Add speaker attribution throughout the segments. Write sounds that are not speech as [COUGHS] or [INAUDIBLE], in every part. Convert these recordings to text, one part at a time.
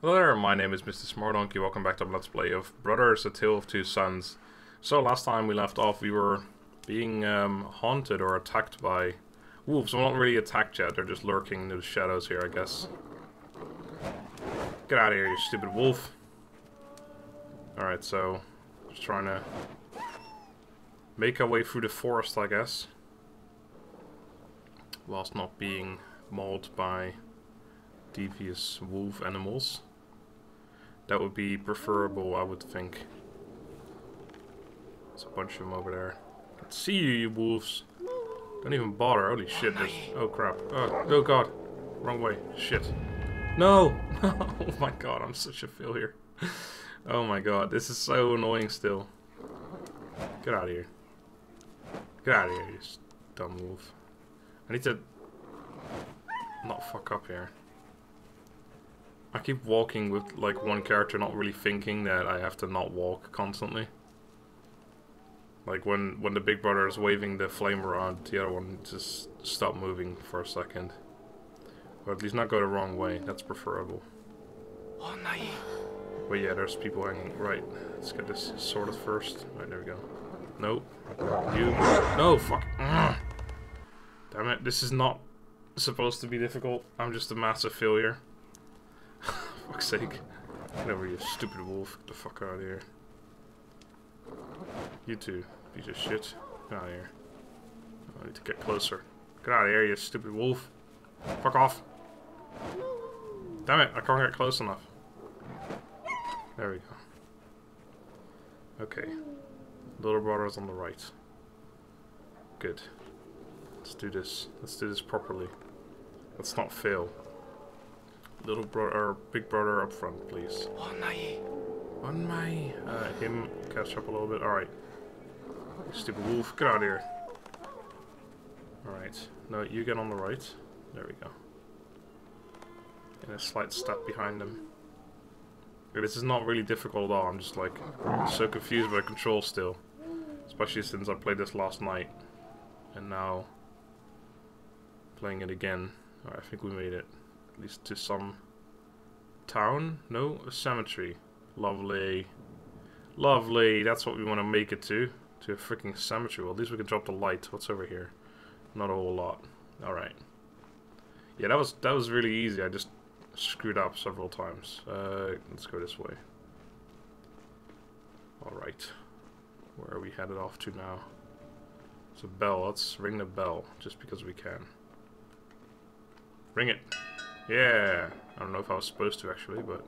Speaker 1: Hello there, my name is Mr. SmartDonkey. Welcome back to Let's Play of Brothers, A Tale of Two Sons. So last time we left off, we were being um, haunted or attacked by wolves. Well, not really attacked yet, they're just lurking in the shadows here, I guess. Get out of here, you stupid wolf. Alright, so, just trying to make our way through the forest, I guess. Whilst not being mauled by devious wolf animals. That would be preferable, I would think. There's a bunch of them over there. Can see you, you wolves. Don't even bother. Holy shit, there's... Oh, crap. Oh, oh god. Wrong way. Shit. No! [LAUGHS] oh my god, I'm such a failure. oh my god, this is so annoying still. Get out of here. Get out of here, you dumb wolf. I need to... Not fuck up here. I keep walking with like one character not really thinking that I have to not walk constantly. Like when when the big brother is waving the flame around, the other one just stop moving for a second. Or at least not go the wrong way, that's preferable. Oh, nice. But yeah, there's people hanging. Right, let's get this sorted first. Right, there we go. Nope. You. No, fuck. Damn it, this is not supposed to be difficult. I'm just a massive failure [LAUGHS] fuck's sake. Get over, you stupid wolf. Get the fuck out of here. You too, piece of shit. Get out of here. I need to get closer. Get out of here, you stupid wolf. Fuck off. Damn it, I can't get close enough. There we go. Okay. Little brother's on the right. Good. Let's do this. Let's do this properly. Let's not fail. Little brother, or big brother up front, please. On my, on my. uh, him catch up a little bit. Alright. Stupid wolf, get out of here. Alright. No, you get on the right. There we go. And a slight step behind him. This is not really difficult at all. I'm just like so confused by the control still. Especially since I played this last night. And now playing it again. Alright, I think we made it. At least to some town? No? A cemetery. Lovely. Lovely. That's what we want to make it to. To a freaking cemetery. Well, at least we can drop the light. What's over here? Not a whole lot. Alright. Yeah, that was that was really easy. I just screwed up several times. Uh, let's go this way. Alright. Where are we headed off to now? It's a bell. Let's ring the bell, just because we can. Ring it. Yeah. I don't know if I was supposed to actually, but...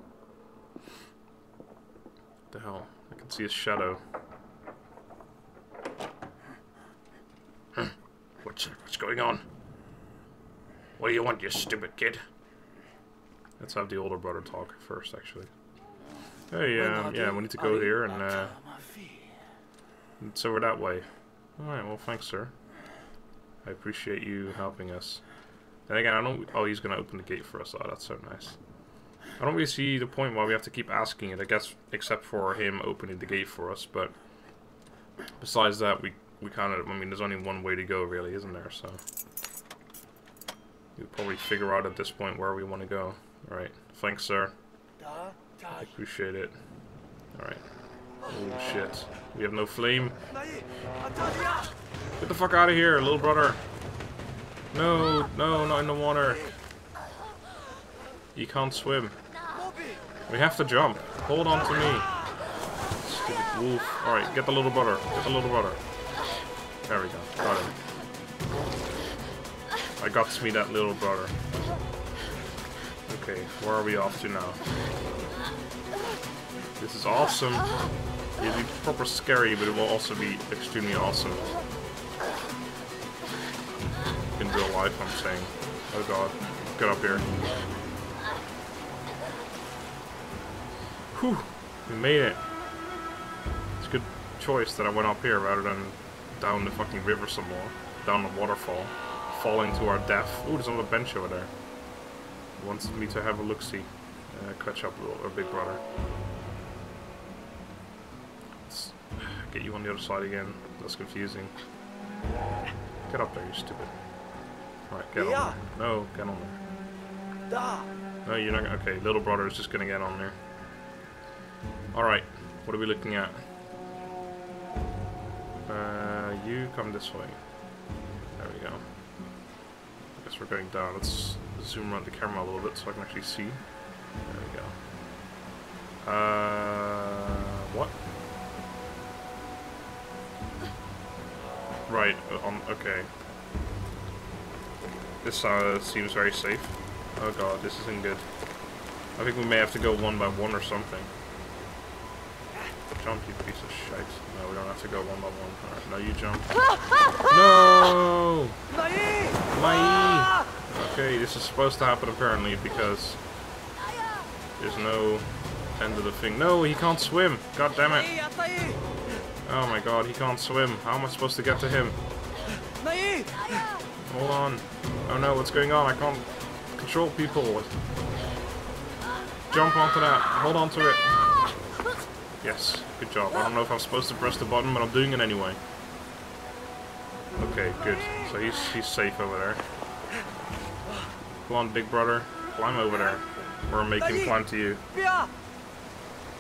Speaker 1: What the hell? I can see his shadow. [CLEARS THROAT] what's, what's going on? What do you want, you stupid kid? Let's have the older brother talk first, actually. Hey, um, yeah, we need to go here and, uh... It's over that way. Alright, well, thanks, sir. I appreciate you helping us. Then again, I don't... Oh, he's going to open the gate for us. Oh, that's so nice. I don't really see the point why we have to keep asking it, I guess, except for him opening the gate for us, but... Besides that, we, we kind of... I mean, there's only one way to go, really, isn't there, so... We'll probably figure out at this point where we want to go. Alright. Thanks, sir. I appreciate it. Alright. Oh, shit. We have no flame. Get the fuck out of here, little brother. No, no, not in the water. You can't swim. We have to jump. Hold on to me. Stupid wolf. Alright, get the little brother. Get the little brother. There we go. Got him. I got to meet that little brother. Okay, where are we off to now? This is awesome. It'll be proper scary, but it will also be extremely awesome real life, I'm saying. Oh god. Get up here. Whew. We made it. It's a good choice that I went up here rather than down the fucking river some more. Down the waterfall. Falling to our death. Ooh, there's another bench over there. Wants me to have a look-see. Uh, catch up, little, or big brother. Let's get you on the other side again. That's confusing. Get up there, you stupid. Right, get on there. No, get on there. Da. No, you're not. Okay, little brother is just gonna get on there. All right, what are we looking at? Uh, you come this way. There we go. I guess we're going down. Let's zoom around the camera a little bit so I can actually see. There we go. Uh, what? Right, on, okay. This uh, seems very safe. Oh god, this isn't good. I think we may have to go one by one or something. Jump, you piece of shite. No, we don't have to go one by one. Alright, now you jump. [LAUGHS] no! Mai! Okay, this is supposed to happen apparently because there's no end of the thing. No, he can't swim! God damn it! Oh my god, he can't swim. How am I supposed to get to him? Hold on. Oh no, what's going on? I can't control people. Jump onto that. Hold on to it. Yes, good job. I don't know if I'm supposed to press the button, but I'm doing it anyway. Okay, good. So he's he's safe over there. Come on, big brother. Climb over there. Make him climb to you.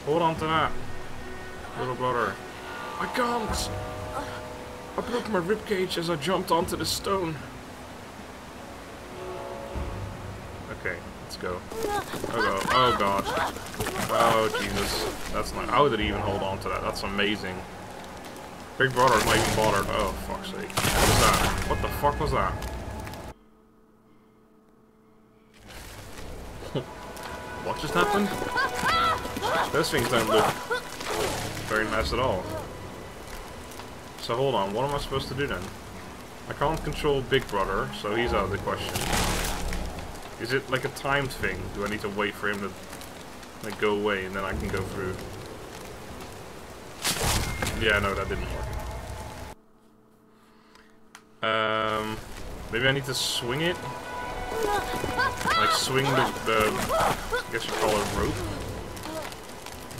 Speaker 1: Hold on to that. Little brother. I can't! I broke my ribcage as I jumped onto the stone. Okay, let's go. Oh god. Oh god. Oh Jesus. That's not how did he even hold on to that? That's amazing. Big brother's not even bothered. Oh fuck's sake. What was that? What the fuck was that? [LAUGHS] what just happened? Those things don't look very nice at all. So hold on, what am I supposed to do then? I can't control Big Brother, so he's out of the question. Is it like a timed thing? Do I need to wait for him to like go away and then I can go through? Yeah, no, that didn't work. Um, maybe I need to swing it? Like swing the, the I guess you call it rope?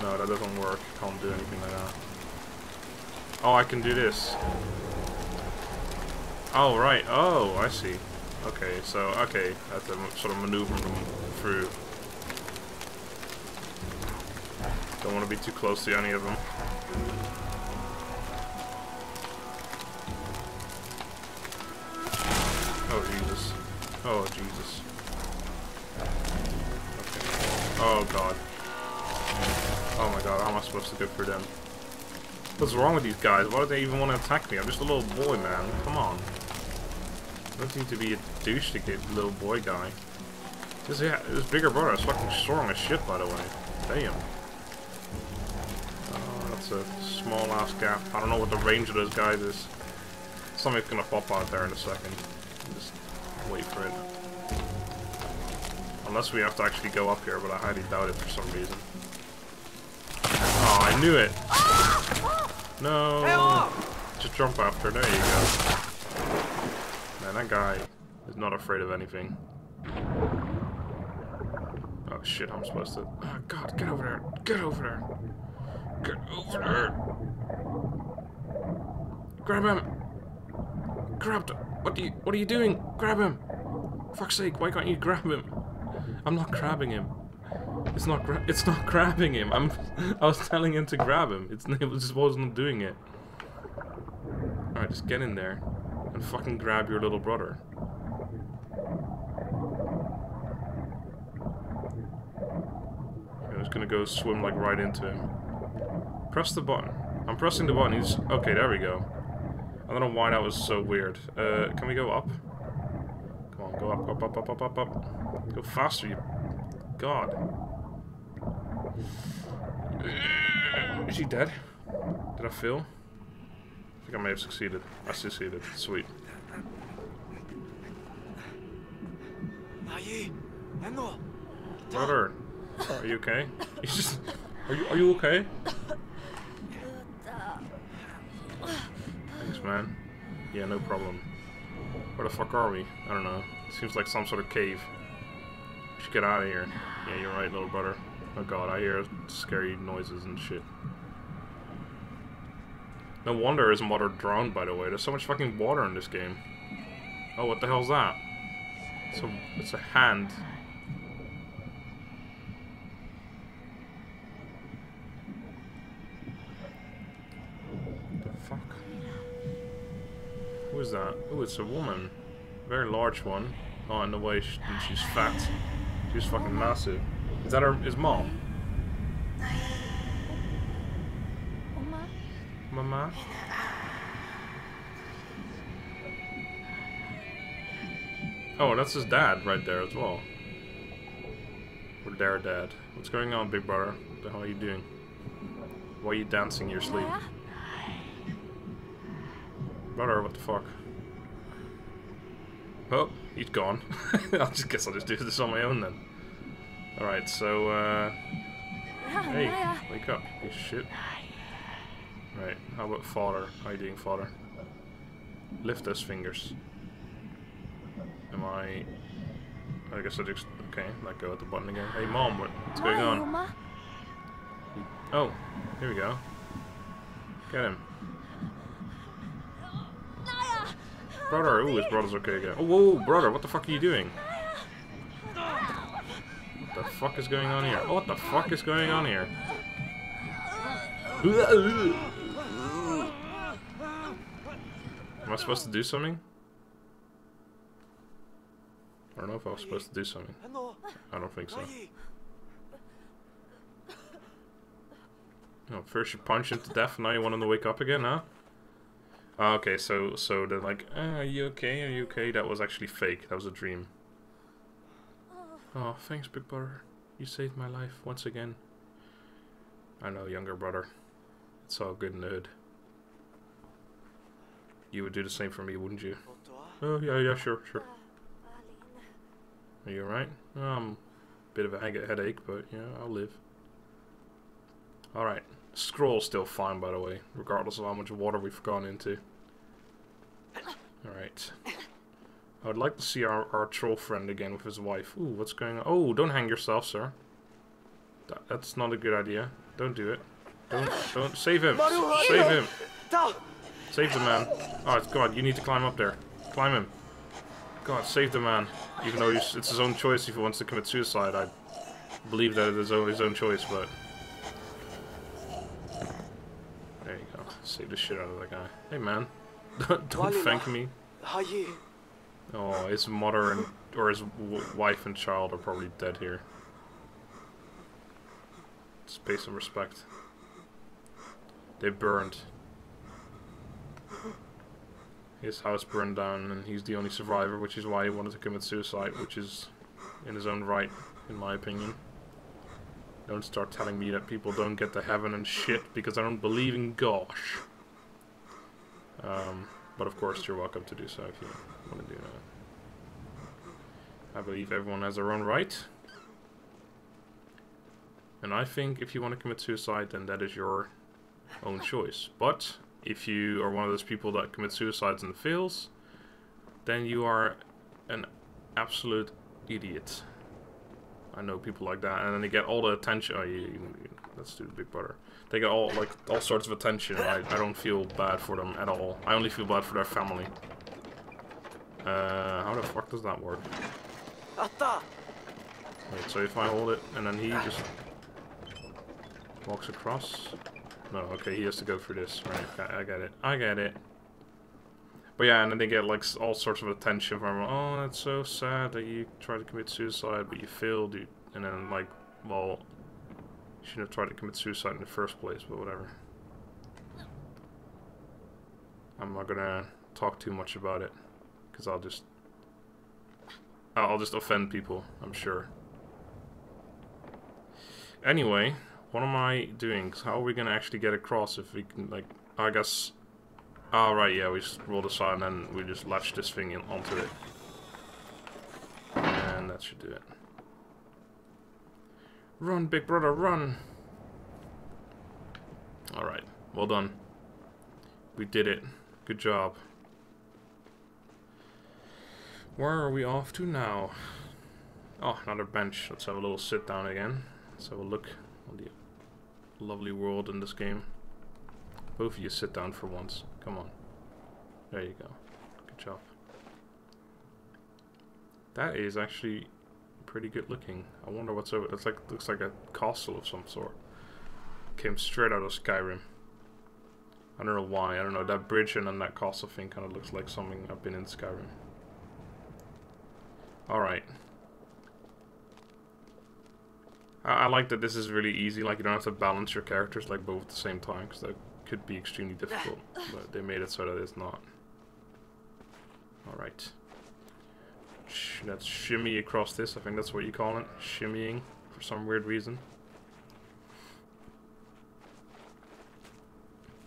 Speaker 1: No, that doesn't work. Can't do anything like that. Oh, I can do this. Oh, right. Oh, I see. Okay, so, okay. I have to sort of maneuver them through. Don't want to be too close to any of them. Oh, Jesus. Oh, Jesus. Okay. Oh, God. Oh, my God. How am I supposed to go through them? What's wrong with these guys? Why do they even want to attack me? I'm just a little boy, man. Come on. I don't seem to be douche to get little boy guy. This, this bigger brother is fucking strong as shit, by the way. Damn. Oh, that's a small ass gap. I don't know what the range of those guys is. Something's gonna pop out there in a second. Just wait for it. Unless we have to actually go up here, but I highly doubt it for some reason. Oh, I knew it! No! Oh! Just jump after, there you go. Man, that guy is not afraid of anything. Oh shit, I'm supposed to... Oh god, get over there! Get over there! Get over there! Grab him! Grab What are you what are you doing? Grab him! Fuck's sake, why can't you grab him? I'm not grabbing him. It's not it's not [LAUGHS] grabbing him. I'm I was telling him to grab him. It's [LAUGHS] it just wasn't doing it. Alright, just get in there and fucking grab your little brother. I'm just gonna go swim like right into him. Press the button. I'm pressing the button. He's okay. There we go. I don't know why that was so weird. Uh, can we go up? Come on, go up, up, up, up, up, up, up. Go faster, you God. Is he dead? Did I fail? I think I may have succeeded. I succeeded. Sweet. Are you okay? [LAUGHS] Just. Are you Are you okay? Thanks, man. Yeah, no problem. Where the fuck are we? I don't know. Seems like some sort of cave. We should get out of here. Yeah, you're right, little brother. Oh god, I hear scary noises and shit. No wonder his mother drowned, by the way. There's so much fucking water in this game. Oh, what the hell's that? So it's a hand. Who's that? Oh, it's a woman. Very large one. Oh, in the way she, she's fat. She's fucking massive. Is that her, his mom? Mama? Oh, that's his dad right there as well. Or their dad. What's going on, big brother? What the hell are you doing? Why are you dancing in your sleep? Brother, what the fuck? Oh, he's gone. [LAUGHS] I just guess I'll just do this on my own then. Alright, so, uh... Hey, wake up, you shit. Right, how about father? How you doing, father? Lift those fingers. Am I... I guess I just... Okay, let go at the button again. Hey, mom, what, what's going on? Oh, here we go. Get him. Brother, ooh, his brother's okay again. Oh, whoa, brother, what the fuck are you doing? What the fuck is going on here? Oh, what the fuck is going on here? Am I supposed to do something? I don't know if I was supposed to do something. I don't think so. Oh, first you punch him to death, now you want him to wake up again, huh? Oh, okay, so so they're like, ah, are you okay? Are you okay? That was actually fake. That was a dream. Oh, thanks, big brother. You saved my life once again. I know, younger brother. It's all good the hood. You would do the same for me, wouldn't you? Oh, yeah, yeah, sure, sure. Are you alright? Um, bit of a headache, but yeah, I'll live. Alright. Scroll's still fine, by the way, regardless of how much water we've gone into. Alright. I would like to see our, our troll friend again with his wife. Ooh, what's going on? Oh, don't hang yourself, sir. That, that's not a good idea. Don't do it. Don't, don't, save him! Save him! Save the man. Oh, God, you need to climb up there. Climb him. God, save the man. Even though it's his own choice if he wants to commit suicide, I believe that it is his own choice, but... There you go. Save the shit out of that guy. Hey, man. Don't thank me. Oh, his mother and or his wife and child are probably dead here. Just pay some respect. They burned. His house burned down, and he's the only survivor, which is why he wanted to commit suicide, which is in his own right, in my opinion. Don't start telling me that people don't get to heaven and shit because I don't believe in gosh. Um, but of course, you're welcome to do so if you want to do that. I believe everyone has their own right. And I think if you want to commit suicide, then that is your own choice. But if you are one of those people that commit suicides and fails, then you are an absolute idiot. I know people like that, and then they get all the attention. Oh, you, you, that's too big brother. They get all like all sorts of attention. I I don't feel bad for them at all. I only feel bad for their family. Uh, how the fuck does that work? Wait, so if I hold it and then he just walks across. No, okay, he has to go through this. Right, I, I get it. I get it. But yeah, and then they get like all sorts of attention from, oh, that's so sad that you tried to commit suicide, but you failed. You, and then like, well, shouldn't have tried to commit suicide in the first place, but whatever. I'm not gonna talk too much about it, because I'll just, I'll just offend people, I'm sure. Anyway, what am I doing? How are we gonna actually get across if we can, like, I guess... Oh, right, yeah, we just roll aside and then we just latch this thing in, onto it. And that should do it. Run, big brother, run! Alright, well done. We did it. Good job. Where are we off to now? Oh, another bench. Let's have a little sit down again. Let's have a look on the lovely world in this game. Both of you sit down for once. Come on. There you go. Good job. That is actually pretty good looking. I wonder what's over. It's like looks like a castle of some sort. Came straight out of Skyrim. I don't know why. I don't know. That bridge and then that castle thing kind of looks like something I've been in Skyrim. Alright. I, I, like that this is really easy. Like, you don't have to balance your characters like both at the same time. Because that could be extremely difficult. [LAUGHS] But they made it so that it's not. Alright. Sh let's shimmy across this. I think that's what you call it. Shimmying. For some weird reason.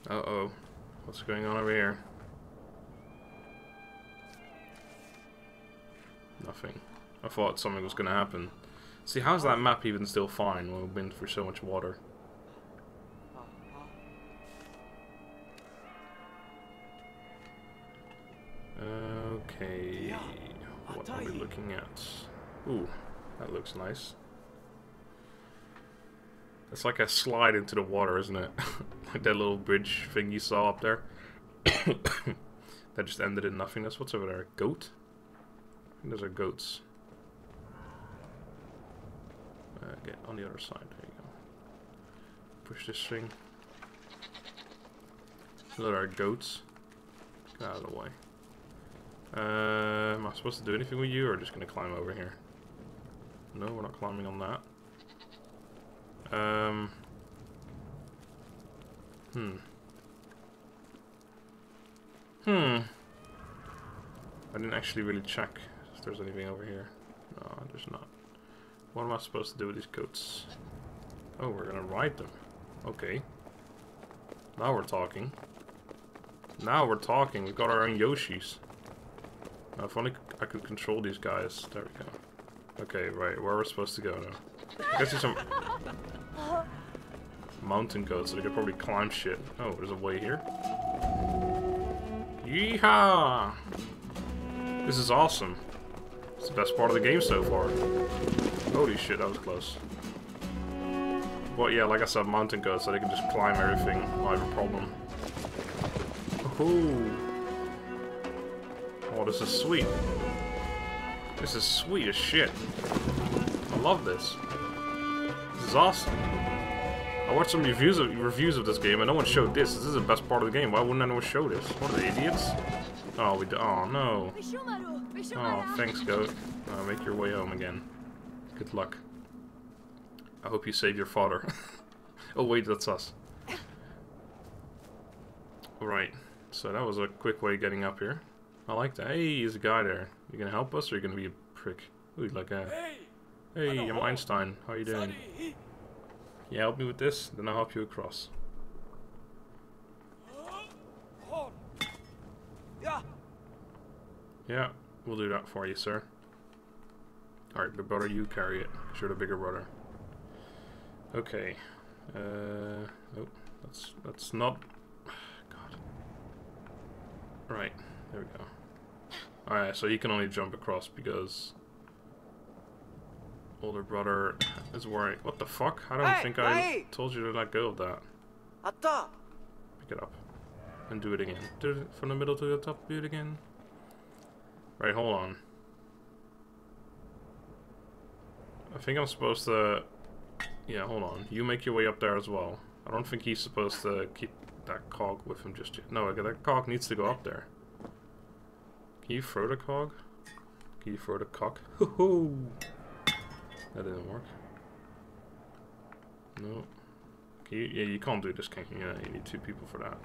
Speaker 1: Uh-oh. What's going on over here? Nothing. I thought something was going to happen. See, how's that map even still fine when we've been through so much water? Looking at? Ooh, that looks nice. It's like a slide into the water, isn't it? [LAUGHS] like that little bridge thing you saw up there. [COUGHS] that just ended in nothingness. What's over there? A goat? those are goats. Uh, get on the other side. There you go. Push this thing. Those are goats. Get out of the way. Uh, am I supposed to do anything with you, or just gonna climb over here? No, we're not climbing on that. Um. Hmm. Hmm. I didn't actually really check if there's anything over here. No, there's not. What am I supposed to do with these coats? Oh, we're gonna ride them. Okay. Now we're talking. Now we're talking. We've got our own Yoshis. Now, if only I could control these guys. There we go. Okay, right. Where are we're supposed to go now? I guess there's some [LAUGHS] mountain goats, so they could probably climb shit. Oh, there's a way here. Yeehaw! This is awesome. It's the best part of the game so far. Holy shit, that was close. But yeah, like I said, mountain goats, so they can just climb everything, not have a problem. Ooh. Oh, this is sweet. This is sweet as shit. I love this. This is awesome. I watched some reviews of reviews of this game, and no one showed this. This is the best part of the game. Why wouldn't anyone show this? What are the idiots? Oh, we. do Oh no. Oh, thanks, goat. Uh, make your way home again. Good luck. I hope you save your father. [LAUGHS] oh wait, that's us. Alright, so that was a quick way getting up here. I like that. Hey, there's a guy there. You gonna help us, or you gonna be a prick? Ooh, like a... Hey, I'm Einstein. How are you doing? You help me with this, then I'll help you across. Yeah, we'll do that for you, sir. Alright, big brother, you carry it, you're the bigger brother. Okay. Uh, oh, that's, that's not... [SIGHS] God. Right, there we go. Alright, so you can only jump across because older brother is worried. What the fuck? I don't hey, think I hey. told you to let go of that. Atta. Pick it up. And do it again. Do it from the middle to the top, do it again. Right, hold on. I think I'm supposed to... Yeah, hold on. You make your way up there as well. I don't think he's supposed to keep that cog with him just yet. No, that cog needs to go up there. Can you throw the cog? Can you throw the cock? Hoo that didn't work. No. You, yeah, you can't do this, can you? Yeah, you need two people for that.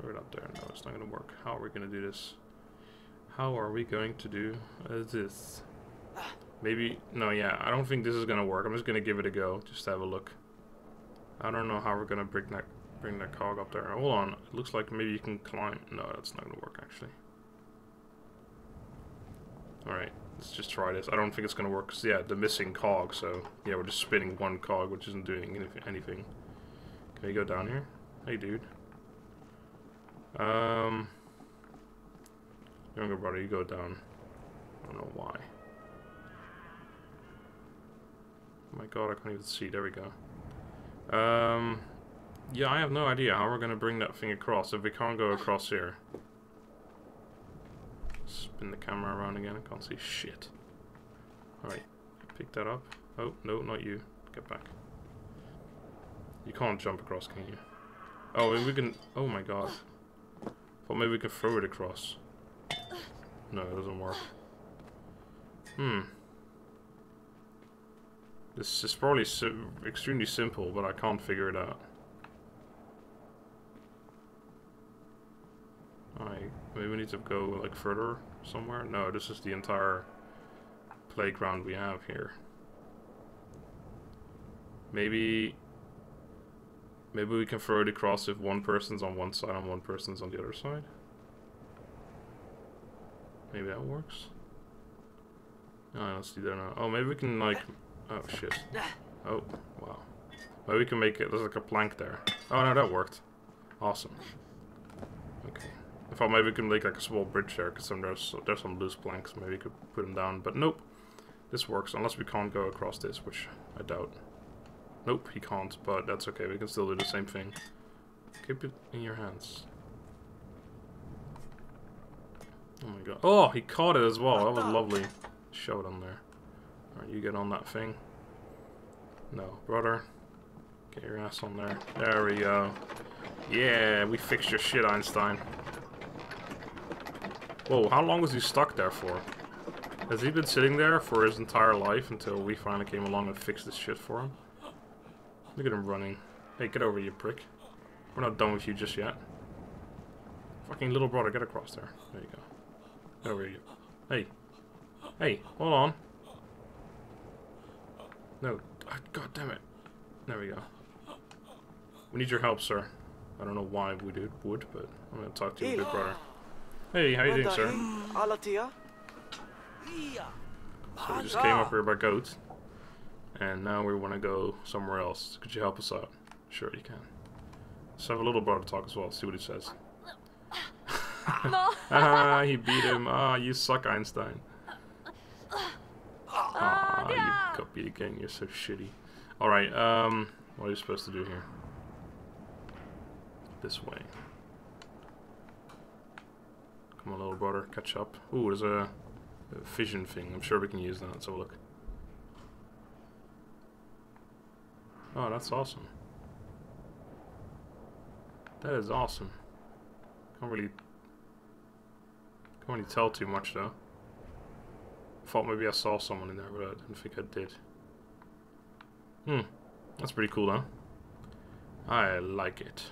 Speaker 1: Throw it up there. No, it's not to work. How are we to do this? How are we going to do uh, this? Maybe, no, yeah, I don't think this is to work. I'm just to give it a go, just have a look. I don't know how we're to bring that, bring that cog up there. Hold on, it looks like maybe you can climb. No, that's not going to work, actually. Alright. Let's just try this. I don't think it's going to work because, yeah, the missing cog. So, yeah, we're just spinning one cog, which isn't doing anything. Can we go down here? Hey, dude. Um, younger brother, you go down. I don't know why. Oh my god, I can't even see. There we go. Um, yeah, I have no idea how we're going to bring that thing across if we can't go across here. Spin the camera around again. I can't see shit. Alright, pick that up. Oh, no, not you. Get back. You can't jump across, can you? Oh, we can... Oh my god. Thought maybe we can throw it across. No, it doesn't work. Hmm. This is probably extremely simple, but I can't figure it out. Maybe we need to go like further somewhere? No, this is the entire playground we have here. Maybe... Maybe we can throw it across if one person's on one side and one person's on the other side? Maybe that works? No, I don't see that now. Oh, maybe we can like... Oh, shit. Oh, wow. Maybe we can make it... There's like a plank there. Oh, no, that worked. Awesome. Okay. I thought maybe we can make like a small bridge there, because there's, there's some loose planks. Maybe we could put them down, but nope. This works, unless we can't go across this, which I doubt. Nope, he can't, but that's okay. We can still do the same thing. Keep it in your hands. Oh my god. Oh, he caught it as well. That was lovely. Showed him there. Alright, you get on that thing. No, brother. Get your ass on there. There we go. Yeah, we fixed your shit, Einstein. Whoa, how long was he stuck there for? Has he been sitting there for his entire life until we finally came along and fixed this shit for him? Look at him running. Hey, get over, you prick. We're not done with you just yet. Fucking little brother, get across there. There you go. Get over you. Hey. Hey, hold on. No. God damn it. There we go. We need your help, sir. I don't know why we did, would, but I'm gonna talk to you, big brother. Hey, how you doing, sir? So we just came up here by goats, And now we want to go somewhere else. Could you help us out? Sure you can. Let's have a little brother talk as well, see what he says. [LAUGHS] Ah, he beat him. Ah, you suck, Einstein. Ah, you got beat again. You're so shitty. Alright, um, what are you supposed to do here? This way. On, little brother, catch up. Ooh, there's a, a vision thing. I'm sure we can use that. Let's have a look. Oh, that's awesome. That is awesome. Can't really can't really tell too much though. Thought maybe I saw someone in there, but I didn't think I did. Hmm. That's pretty cool though. I like it.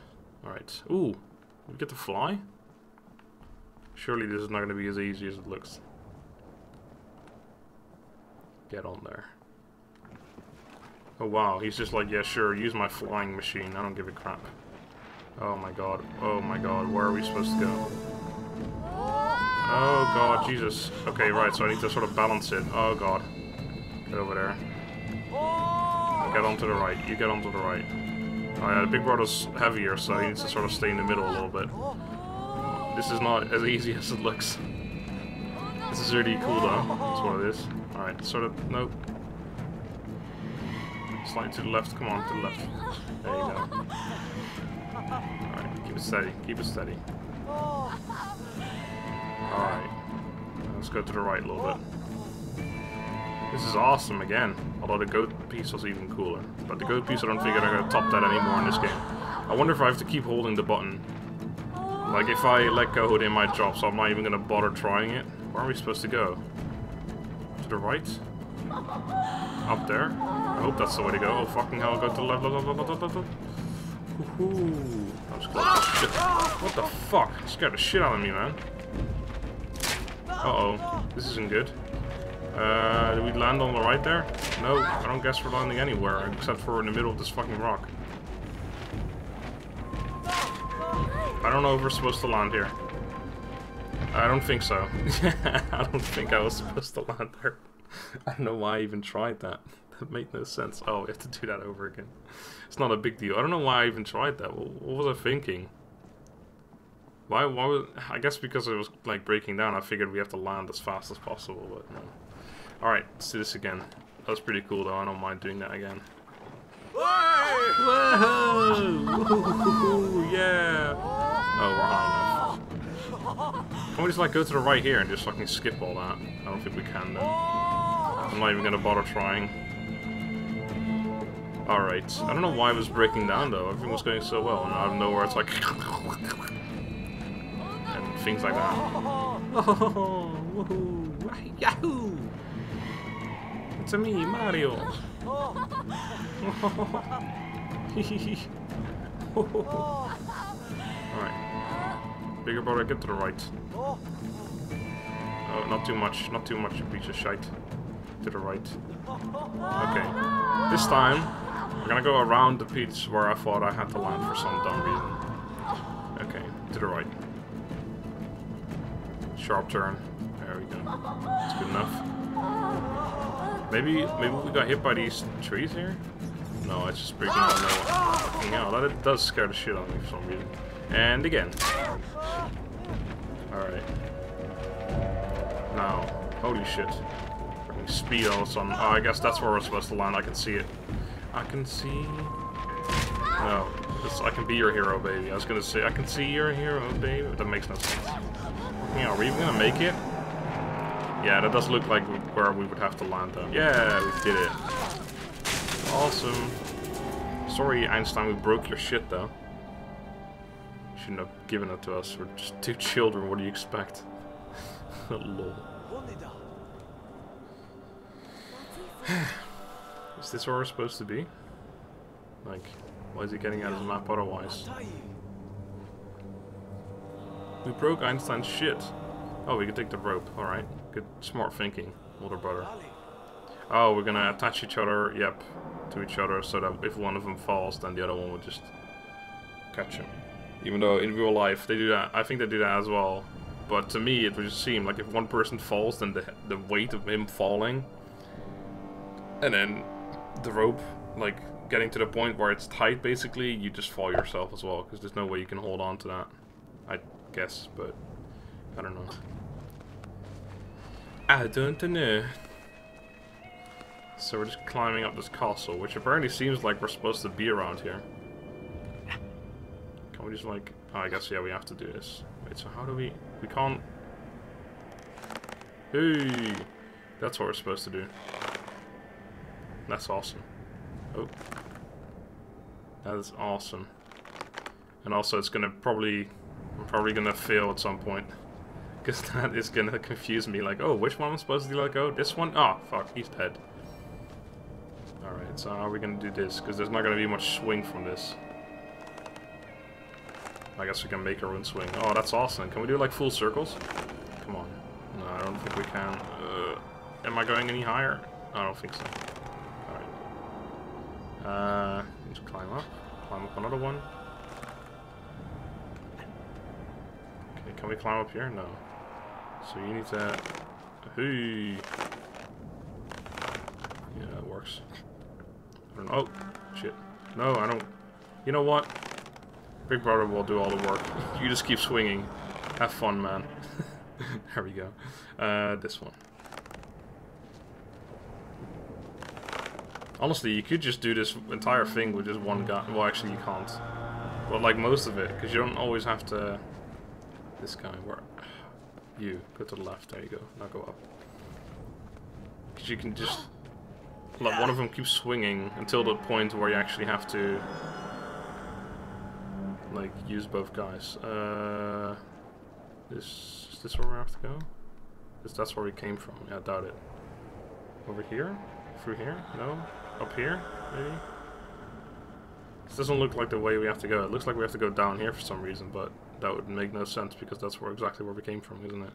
Speaker 1: Alright. Ooh. We get to fly? Surely this is not going to be as easy as it looks. Get on there. Oh wow, he's just like, yeah sure, use my flying machine, I don't give a crap. Oh my god, oh my god, where are we supposed to go? Oh god, Jesus. Okay, right, so I need to sort of balance it. Oh god. Get over there. Get onto the right, you get onto the right. Oh the big brother's heavier, so he needs to sort of stay in the middle a little bit. This is not as easy as it looks. This is cool though, that's what it is. Alright, sort of, nope. Slightly to the left, come on, to the left. There you go. Alright, keep it steady, keep it steady. Alright. Let's go to the right a little bit. This is awesome again. Although the goat piece was even cooler. But the goat piece I don't think I'm gonna top that anymore in this game. I wonder if I have to keep holding the button. Like if I let go it might drop, so I'm not even gonna bother trying it. Where are we supposed to go? To the right? Up there? I hope that's the way to go. Oh fucking hell, go to the left, left, left, left, left, left. That was close. Shit. What the fuck? Scared the shit out of me, man. Uh-oh. This isn't good. Uh, did we land on the right there? No, I don't guess we're landing anywhere, except for in the middle of this fucking rock. Don't know if we're supposed to land here. I don't think so. [LAUGHS] I don't think I was supposed to land there. [LAUGHS] I don't know why I even tried that. [LAUGHS] That made no sense. Oh, we have to do that over again. It's not a big deal. I don't know why I even tried that. What, was I thinking? Why, why was... I guess because it was, like, breaking down, I figured we have to land as fast as possible, but no. Alright, let's do this again. That was pretty cool, though. I don't mind doing that again. [LAUGHS] Yeah! Oh, we're high. Can we just, like, go to the right here and just fucking skip all that? I don't think we can, though. I'm not even gonna bother trying. Alright. I don't know why it was breaking down though. Everything was going so well, and out of nowhere it's like... [LAUGHS] and things like that. [LAUGHS] Oh, woohoo! Yahoo! It's me, Mario! [LAUGHS] Alright. Bigger brother, get to the right. Oh, not too much, not too much, you piece of shite. To the right. Okay. This time, we're gonna go around the pitch where I thought I had to land for some dumb reason. Okay, to the right. Sharp turn. There we go. That's good enough. Maybe, maybe we got hit by these trees here? No, it's just breaking out nowhere. Fucking hell, that does scare the shit out of me for some reason. And again. Alright. Now, holy shit. Fucking speed all of a sudden. Oh, I guess that's where we're supposed to land. I can see it. I can see... No. It's, I can be your hero, baby. I was gonna say, I can see your hero, baby. That makes no sense. Yeah, are we even gonna make it? Yeah, that does look like where we would have to land, though. Yeah, we did it. Awesome. Sorry, Einstein, we broke your shit, though. Shouldn't have given it to us. We're just two children. What do you expect? [LAUGHS] Lol. [SIGHS] is this where we're supposed to be? Like, why is he getting out of the map otherwise? We broke Einstein's shit. Oh, we can take the rope. Alright. Good, smart thinking, older brother. Oh, we're gonna attach each other, yep, to each other so that if one of them falls, then the other one would just catch him. Even though in real life they do that, I think they do that as well. But to me, it would just seem like if one person falls, then the the weight of him falling, and then the rope, like getting to the point where it's tight, basically, you just fall yourself as well, because there's no way you can hold on to that. I guess, but I don't know. I don't know. So we're just climbing up this castle, which apparently seems like we're supposed to be around here. Can we just like... Oh, I guess, yeah, we have to do this. Wait, so how do we... We can't... Hey! That's what we're supposed to do. That's awesome. Oh. That is awesome. And also it's gonna probably... I'm probably gonna fail at some point. Because [LAUGHS] that is gonna confuse me, like, oh, which one am I supposed to let go? This one? Oh, fuck, he's dead. Alright, so how are we gonna do this? Because there's not gonna be much swing from this. I guess we can make our own swing. Oh, that's awesome. Can we do, like, full circles? Come on. No, I don't think we can. Uh, am I going any higher? I don't think so. Alright. Uh, let's climb up. Climb up another one. Okay, can we climb up here? No. So you need to... Hey! Yeah, that works. I don't know. Oh, shit. No, I don't... You know what? Big Brother will do all the work. You just keep swinging. Have fun, man. [LAUGHS] there we go. Uh, this one. Honestly, you could just do this entire thing with just one gun. Well, actually, you can't. Well, like most of it, because you don't always have to... This guy, where... You, go to the left, there you go. Now go up. Because you can just... [GASPS] Like, one of them keeps swinging until the point where you actually have to... Like, use both guys. Uh... This... Is this where we have to go? Is that's where we came from? Yeah, I doubt it. Over here? Through here? No? Up here? Maybe? This doesn't look like the way we have to go. It looks like we have to go down here for some reason, but that would make no sense because that's where exactly where we came from, isn't it?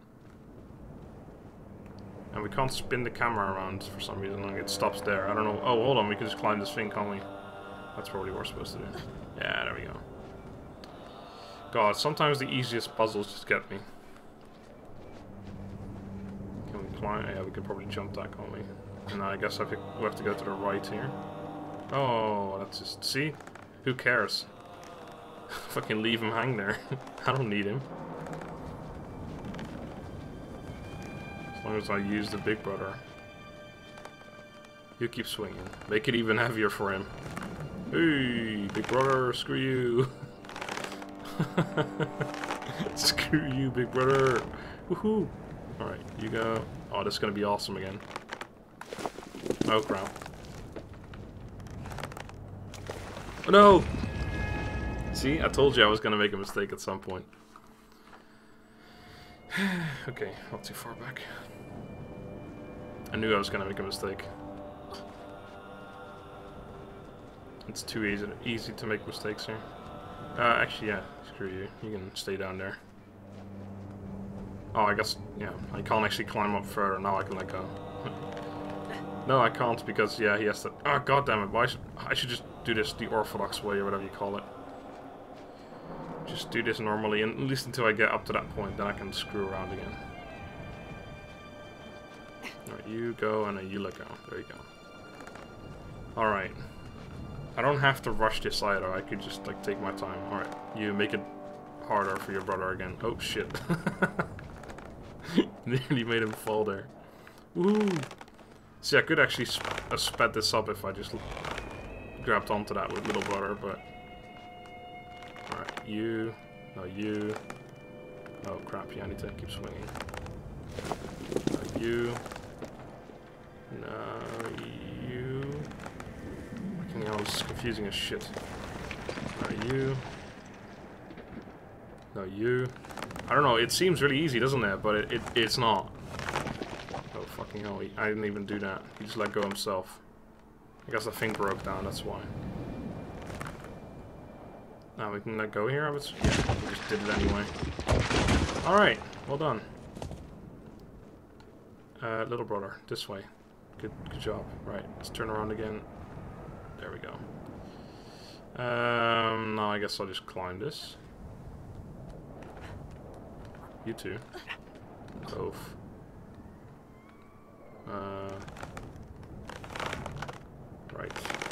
Speaker 1: And we can't spin the camera around for some reason, like it stops there. I don't know. Oh, hold on, we can just climb this thing, can't we? That's probably what we're supposed to do. [LAUGHS] Yeah, there we go. God, sometimes the easiest puzzles just get me. Can we climb? Yeah, we could probably jump that, can't we? And I guess I think we have to go to the right here. Oh, that's just... See? Who cares? Fucking leave him hang there. [LAUGHS] I don't need him. As long as I use the big brother. You keep swinging. Make it even heavier for him. Hey, big brother, screw you. [LAUGHS] screw you, big brother. Woohoo. Alright, you go. Oh, this is gonna be awesome again. Oh crap. Oh, no! See, I told you I was gonna make a mistake at some point. [SIGHS] okay, not too far back. I knew I was gonna make a mistake. It's too easy easy to make mistakes here. Uh, actually, yeah, screw you. You can stay down there. Oh, I guess, yeah, I can't actually climb up further. Now I can let go. [LAUGHS] no, I can't because, yeah, he has to... Oh, god damn it. Why should... I should just do this the orthodox way or whatever you call it. Just do this normally, and at least until I get up to that point, then I can screw around again. Alright, you go, and then you let go. There you go. Alright. I don't have to rush this either, I could just, like, take my time. Alright, you make it harder for your brother again. Oh, shit. [LAUGHS] Nearly made him fall there. Ooh. See, I could actually sp uh, sped this up if I just grabbed onto that with little brother, but... You... No, you... Oh, crap, yeah, I need to keep swinging. No, you... No, you... Fucking hell, is confusing as shit. You... No, you... I don't know, it seems really easy, doesn't it? But it, it it's not. Oh, fucking hell, I didn't even do that. He just let go himself. I guess the thing broke down, that's why. Now we can let go here, I was... Yeah, we just did it anyway. Alright, well done. Uh, little brother, this way. Good, good job. Right, let's turn around again. There we go. Um, now I guess I'll just climb this. You too. Both. Uh, right.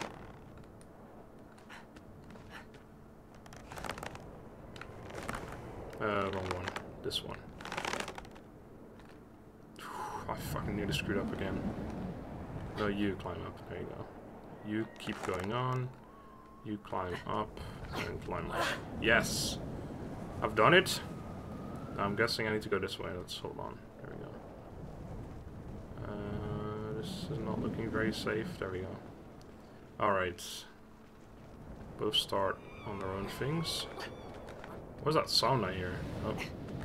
Speaker 1: Uh, wrong one. This one. I fucking need nearly screwed up again. No, you climb up. There you go. You keep going on. You climb up and climb up. Yes! I've done it! I'm guessing I need to go this way. Let's hold on. There we go. Uh, this is not looking very safe. There we go. Alright. Both start on their own things. What's that sound I hear? Oh,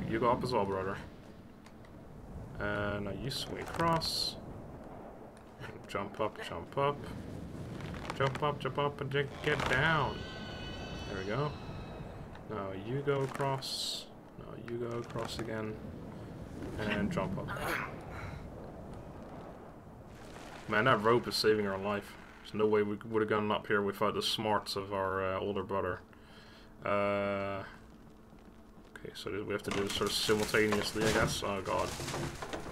Speaker 1: you go up as well, brother. And now you swing across. Jump up, jump up. Jump up, jump up, and get down. There we go. Now you go across Now you go across again and jump up. Man, that rope is saving our life. There's no way we would have gone up here without the smarts of our uh, older brother. Uh, okay, so we have to do this sort of simultaneously, I guess. Oh god.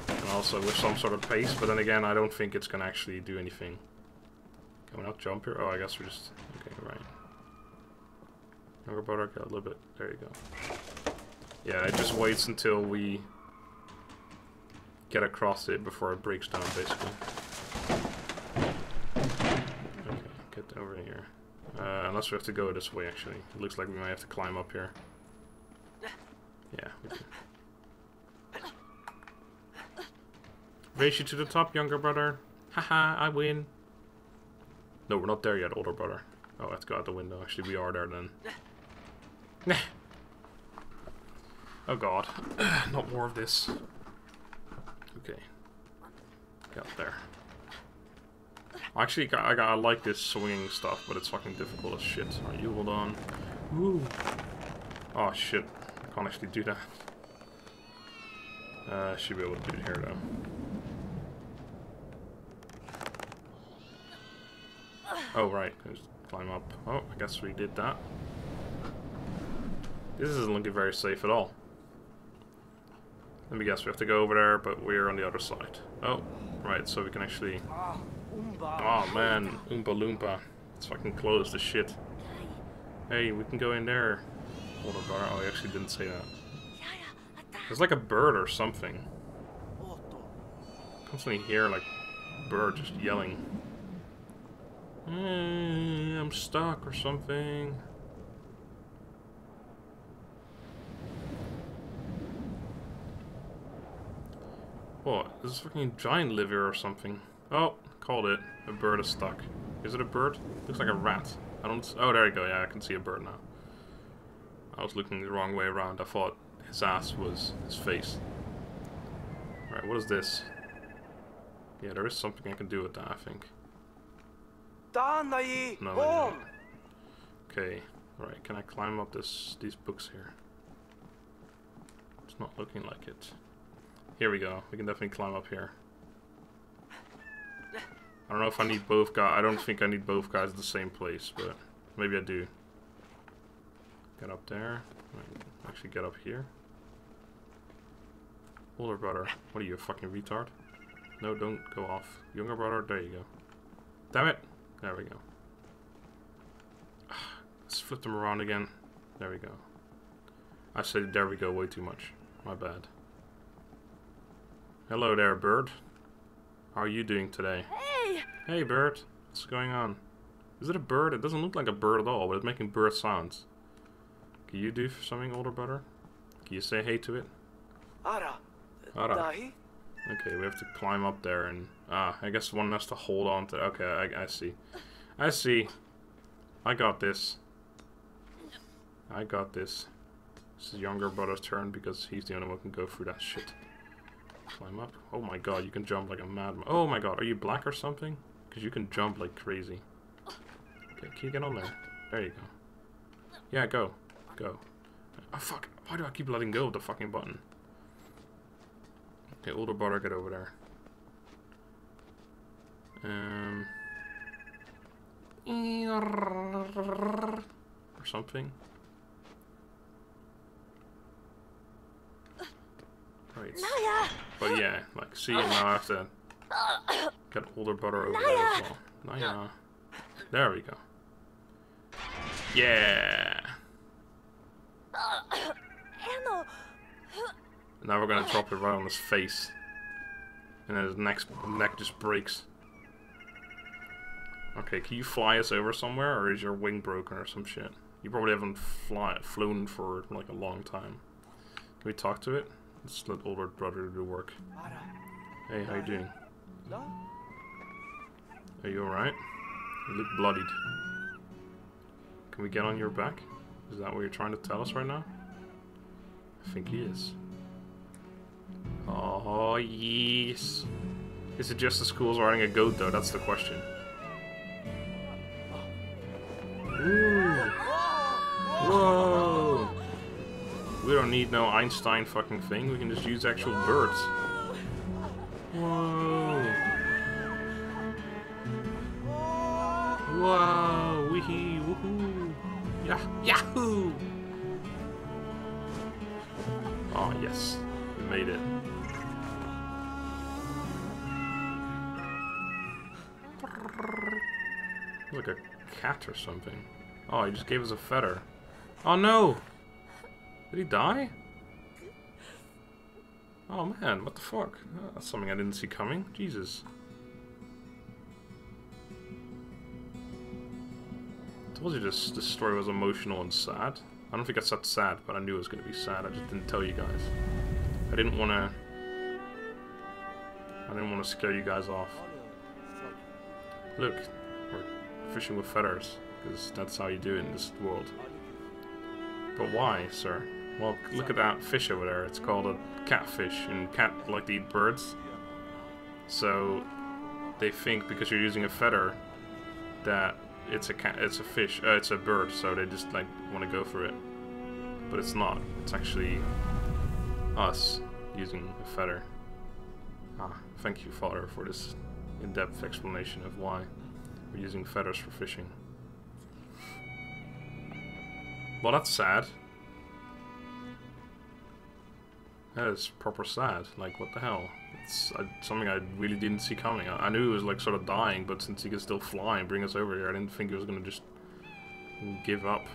Speaker 1: And also with some sort of pace, but then again, I don't think it's to actually do anything. Can we not jump here? Oh, I guess we're just... Okay, right. Younger brother, got a little bit... There you go. Yeah, it just waits until we get across it before it breaks down, basically. Okay, get over here. Uh, unless we have to go this way, actually. It looks like we might have to climb up here. Yeah. Race you to the top, younger brother. Haha, I win. No, we're not there yet, older brother. Oh, let's go out the window. Actually, we are there then. Oh god. [CLEARS THROAT] Not more of this. Okay. Got there. Actually, I, got, I like this swinging stuff, but it's fucking difficult as shit. Alright, you hold on. Woo! Oh shit. I can't actually do that. Uh, should be able to do it here though. Oh right, just climb up. Oh, I guess we did that. This isn't looking very safe at all. Let me guess, we have to go over there, but we're on the other side. Oh, right, so we can actually... Oh man, Oompa Loompa. It's fucking close the shit. Hey, we can go in there. On, oh, I actually didn't say that. There's like a bird or something. Constantly hear like bird just yelling. Hey, I'm stuck or something. Oh, what? This is fucking giant liver or something. Oh, called it. A bird is stuck. Is it a bird? Looks like a rat. I don't... Oh, there you go. Yeah, I can see a bird now. I was looking the wrong way around. I thought his ass was his face. Alright, what is this? Yeah, there is something I can do with that, I think. No. Okay, right. Can I climb up this these books here? It's not looking like it. Here we go. We can definitely climb up here. I don't know if I need both guys. I don't think I need both guys at the same place, but maybe I do. Get up there. Actually, get up here. Older brother. What are you, a fucking retard? No, don't go off. Younger brother, there you go. Damn it! There we go. [SIGHS] Let's flip them around again. There we go. I said there we go way too much. My bad. Hello there, bird. How are you doing today?
Speaker 2: Hey!
Speaker 1: Hey, bird. What's going on? Is it a bird? It doesn't look like a bird at all, but it's making bird sounds. Can you do something, older brother? Can you say hey to it?
Speaker 3: Ara.
Speaker 1: Ara.
Speaker 3: Dahi.
Speaker 1: Okay, we have to climb up there and... Ah, I guess one has to hold on to... Okay, I, I see. I see. I got this. I got this. This is younger brother's turn because he's the only one who can go through that shit. Climb up. Oh my god, you can jump like a madman. Oh my god, are you black or something? Because you can jump like crazy. Okay, can you get on there? There you go. Yeah, go. Go. Oh fuck, why do I keep letting go of the fucking button? Okay, older brother, get over there. Um. Or something. Right.
Speaker 2: Naya!
Speaker 1: But yeah, like, see, now I have to get older brother over there as well. Naya. There we go. Yeah! Now we're gonna drop it right on his face. And then his neck, neck just breaks. Okay, can you fly us over somewhere, or is your wing broken or some shit? You probably haven't fly, flown for like a long time. Can we talk to it? Let's let older brother do work. Hey, how you doing? Are you alright? You look bloodied. Can we get on your back? Is that what you're trying to tell us right now? I think he is. Oh, yes. Is it just the school's riding a goat, though? That's the question. Ooh. Whoa! We don't need no Einstein fucking thing. We can just use actual birds. Whoa! Whoa! Yahoo! Oh yes, we made it. Like a cat or something. Oh, he just gave us a feather. Oh no! Did he die? Oh man, what the fuck? Oh, that's something I didn't see coming. Jesus. Told you this, this story was emotional and sad. I don't think I said sad, but I knew it was going to be sad. I just didn't tell you guys. I didn't want to... I didn't want to scare you guys off. Look, we're fishing with feathers, because that's how you do it in this world. But why, sir? Well, look at that fish over there. It's called a catfish, and cat like to eat birds. So, they think because you're using a feather that it's a cat, it's a fish, uh, it's a bird. So they just like want to go for it, but it's not. It's actually us using a feather. Ah, thank you, Father, for this in-depth explanation of why we're using feathers for fishing. Well, that's sad. That is proper sad. Like, what the hell? It's uh, something I really didn't see coming. I, I knew he was like sort of dying, but since he could still fly and bring us over here, I didn't think he was gonna just give up.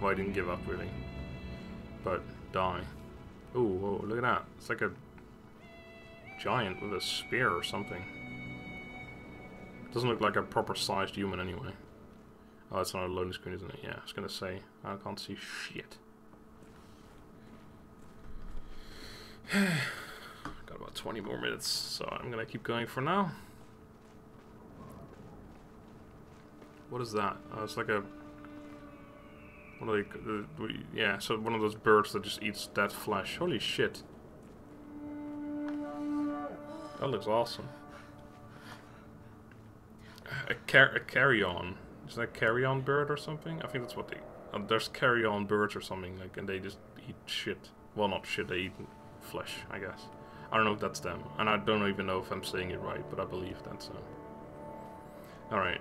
Speaker 1: Well, I didn't give up really, but die. Oh, look at that! It's like a giant with a spear or something. Doesn't look like a proper sized human anyway. Oh, that's not a loading screen, isn't it? Yeah, I was gonna say I can't see shit. [SIGHS] [SIGHS] About 20 more minutes, so I'm gonna keep going for now. What is that? Oh, it's like a... What are they... Uh, yeah, so one of those birds that just eats dead flesh. Holy shit. That looks awesome. A, car a carry-on. Is that a carry-on bird or something? I think that's what they... Uh, there's carry-on birds or something, like, and they just eat shit. Well, not shit, they eat flesh, I guess. I don't know if that's them. And I don't even know if I'm saying it right, but I believe that's them. Alright.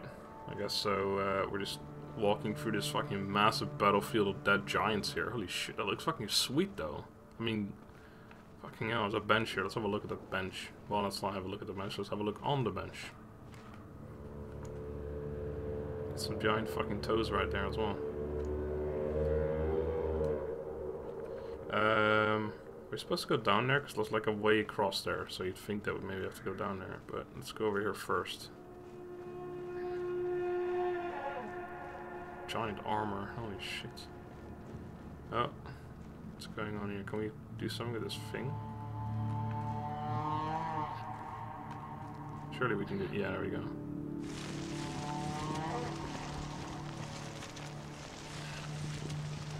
Speaker 1: I guess so, uh, we're just walking through this fucking massive battlefield of dead giants here. Holy shit, that looks fucking sweet though. I mean, fucking hell, there's a bench here. Let's have a look at that bench. Well, let's not have a look at the bench, let's have a look on the bench. Some giant fucking toes right there as well. Um, we're supposed to go down there because there's like a way across there, so you'd think that we maybe have to go down there. But let's go over here first. Giant armor, holy shit. Oh, what's going on here? Can we do something with this thing? Surely we can do. Yeah, there we go.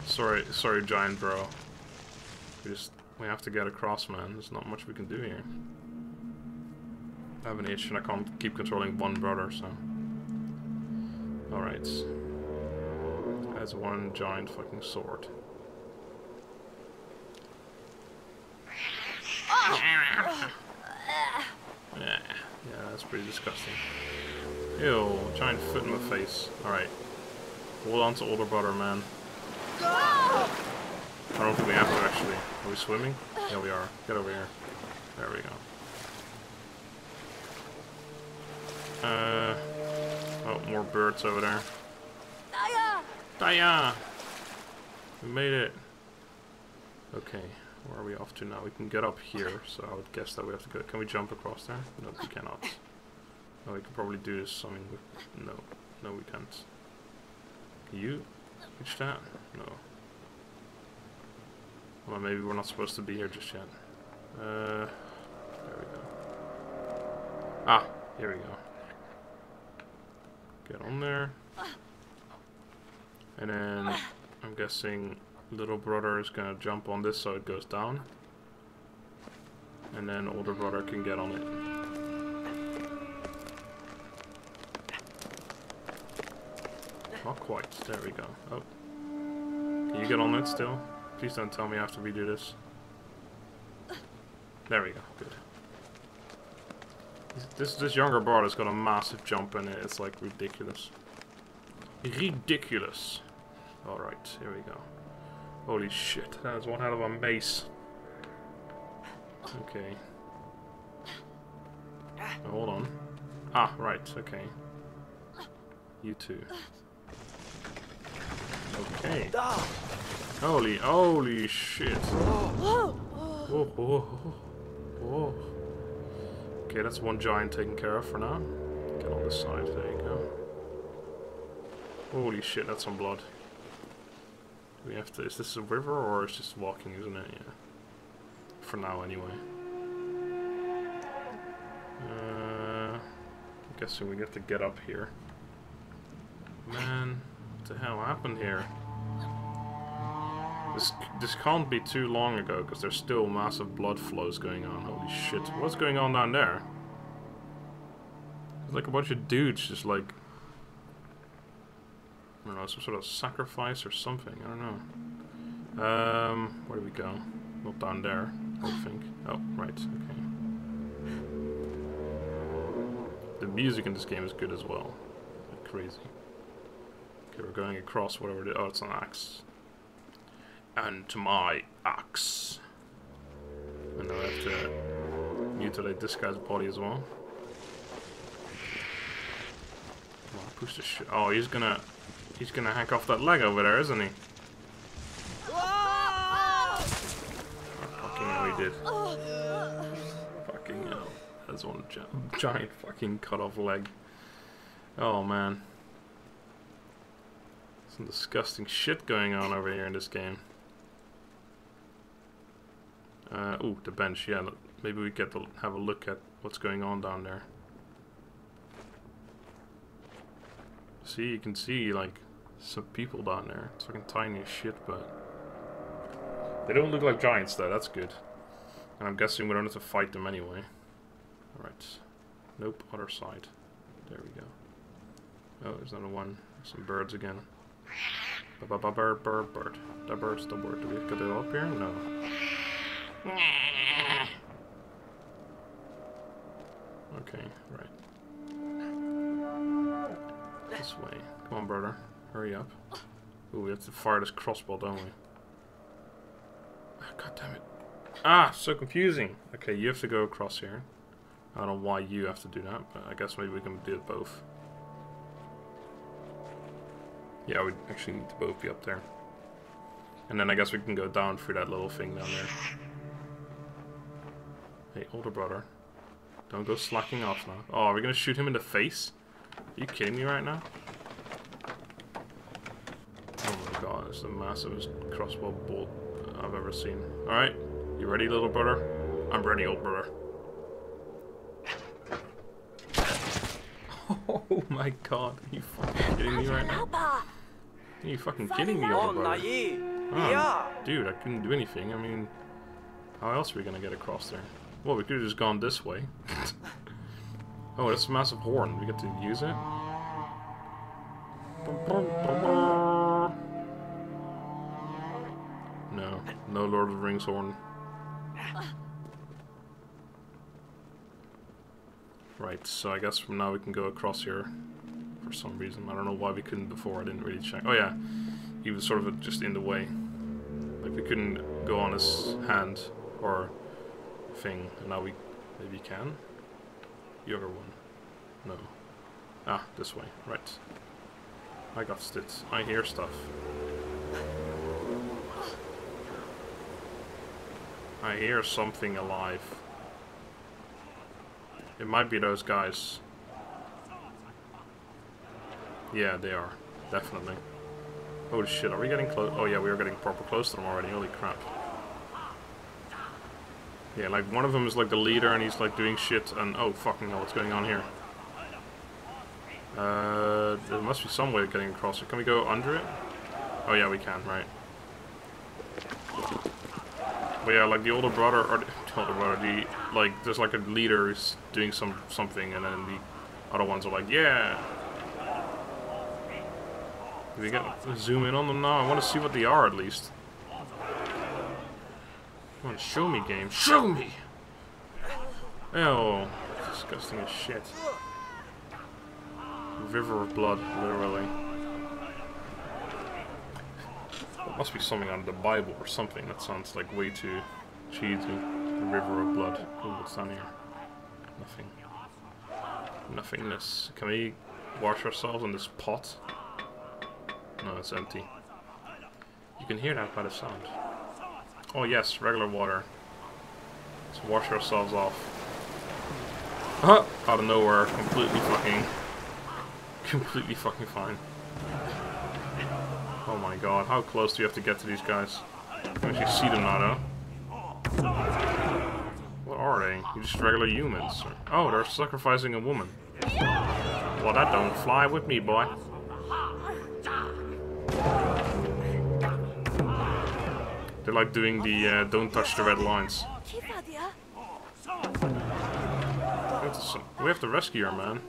Speaker 1: Sorry, sorry, giant bro. We just we have to get across, man. There's not much we can do here. I have an itch and I can't keep controlling one brother, so. Alright. Has one giant fucking sword. Yeah, yeah, that's pretty disgusting. Ew, giant foot in the face. Alright. Hold on to older brother, man. I don't think we have to actually. Are we swimming? Yeah, we are. Get over here. There we go. Uh. Oh, more birds over there.
Speaker 2: Daya!
Speaker 1: Daya! We made it. Okay, where are we off to now? We can get up here, so I would guess that we have to go. Can we jump across there? No, we cannot. No, we can probably do this something with. No, no, we can't. Can you reach that? No. Well, maybe we're not supposed to be here just yet. Uh, there we go. Ah, here we go. Get on there. And then I'm guessing little brother is gonna jump on this so it goes down. And then older brother can get on it. Not quite. There we go. Oh. Can you get on it still? Please don't tell me after we do this. There we go. Good. This this younger brother's got a massive jump in it. It's like ridiculous. Ridiculous. Alright, here we go. Holy shit, that is one hell of a mace. Okay. Now, hold on. Ah, right, okay. You too. Okay. Holy, holy shit.
Speaker 2: Whoa!
Speaker 1: Whoa, whoa, whoa, whoa. Okay, that's one giant taken care of for now. Get on this side, there you go. Holy shit, that's some blood. Do we have to, is this a river or is just walking, isn't it? Yeah. For now, anyway. Uh, I'm guessing we get to get up here. Man, what the hell happened here? This this can't be too long ago because there's still massive blood flows going on. Holy shit! What's going on down there? There's like a bunch of dudes just like I don't know, some sort of sacrifice or something. I don't know. Um, where do we go? Not down there, I think. Oh, right. Okay. The music in this game is good as well. Crazy. Okay, we're going across whatever the... Oh, it's an axe. And my axe. And I have to mutilate this guy's body as well. On. Oh, he's gonna. He's gonna hack off that leg over there, isn't he?
Speaker 2: Whoa!
Speaker 1: Fucking hell, he did. Fucking hell. That's one gi giant fucking cut off leg. Oh man. Some disgusting shit going on over here in this game. Uh, ooh, the bench, yeah. Maybe we get to have a look at what's going on down there. See, you can see, like, some people down there. It's fucking tiny as shit, but... They don't look like giants, though. That's good. And I'm guessing we don't have to fight them anyway. Alright. Nope, other side. There we go. Oh, there's another one. Some birds again. Bird, bird, bird. That bird's the word. Do we get it up here? No. Okay, right. This way. Come on, brother. Hurry up. Ooh, we have to fire this crossbow, don't we? Ah, God damn it. Ah, so confusing. Okay, you have to go across here. I don't know why you have to do that, but I guess maybe we can do it both. Yeah, we actually need to both be up there. And then I guess we can go down through that little thing down there. Hey, older brother. Don't go slacking off now. Oh, are we gonna shoot him in the face? Are you kidding me right now? Oh my god, it's the massivest crossbow bolt I've ever seen. Alright, you ready, little brother? I'm ready, old brother. [LAUGHS] Oh my god, are you fucking kidding me right now? Are you fucking kidding me, older brother? Oh, Dude, I couldn't do anything. I mean, how else are we gonna get across there? Well, we could have just gone this way. oh, that's a massive horn. We get to use it? No, no Lord of the Rings horn. Right, so I guess from now we can go across here for some reason. I don't know why we couldn't before, I didn't really check. Oh yeah, he was sort of just in the way. Like we couldn't go on his hand or thing, and now we maybe can. The other one. No. Ah, this way. Right. I got it. I hear stuff. I hear something alive. It might be those guys. Yeah, they are. Definitely. Holy shit, are we getting close? Oh yeah, we are getting proper close to them already. Holy crap. Yeah, like one of them is like the leader and he's like doing shit and oh fucking hell, what's going on here? Uh, there must be some way of getting across it. Can we go under it? Oh yeah, we can, right. But yeah, like the older brother, or [LAUGHS] the older brother, the, like, there's like a leader who's doing some something and then the other ones are like, yeah, do we get zoom in on them now? I want to see what they are at least. Come on, show me, game. Show me! Oh, disgusting as shit. River of blood, literally. It must be something out of the Bible or something. That sounds like way too cheesy. The river of blood. Ooh, what's down here? Nothing. Nothingness. Can we wash ourselves in this pot? No, it's empty. You can hear that by the sound. Oh yes, regular water. Let's wash ourselves off. Huh! Out of nowhere, completely fucking... Completely fucking fine. Oh my god, how close do you have to get to these guys? You can actually see them now, though. What are they? You just regular humans? Oh, they're sacrificing a woman. Well, that don't fly with me, boy. They're like doing the uh, don't touch the red lines. We have, to, we have to rescue her, man.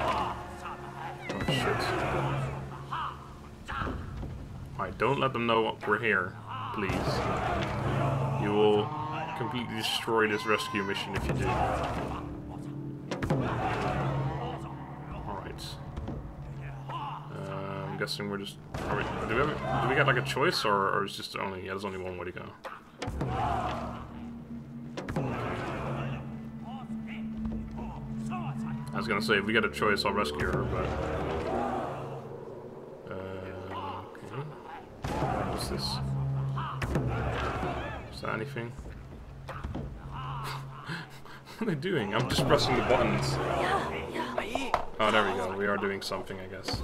Speaker 1: Oh shit. Alright, don't let them know we're here, please. You will completely destroy this rescue mission if you do. Alright. Guessing we're just... We, do, we have, do we get like a choice, or, or is just only... Yeah, there's only one way to go. I was gonna say, if we got a choice, I'll rescue her, but... Uh. What's this? Is that anything? [LAUGHS] what are they doing? I'm just pressing the buttons. Oh, there we go. We are doing something, I guess.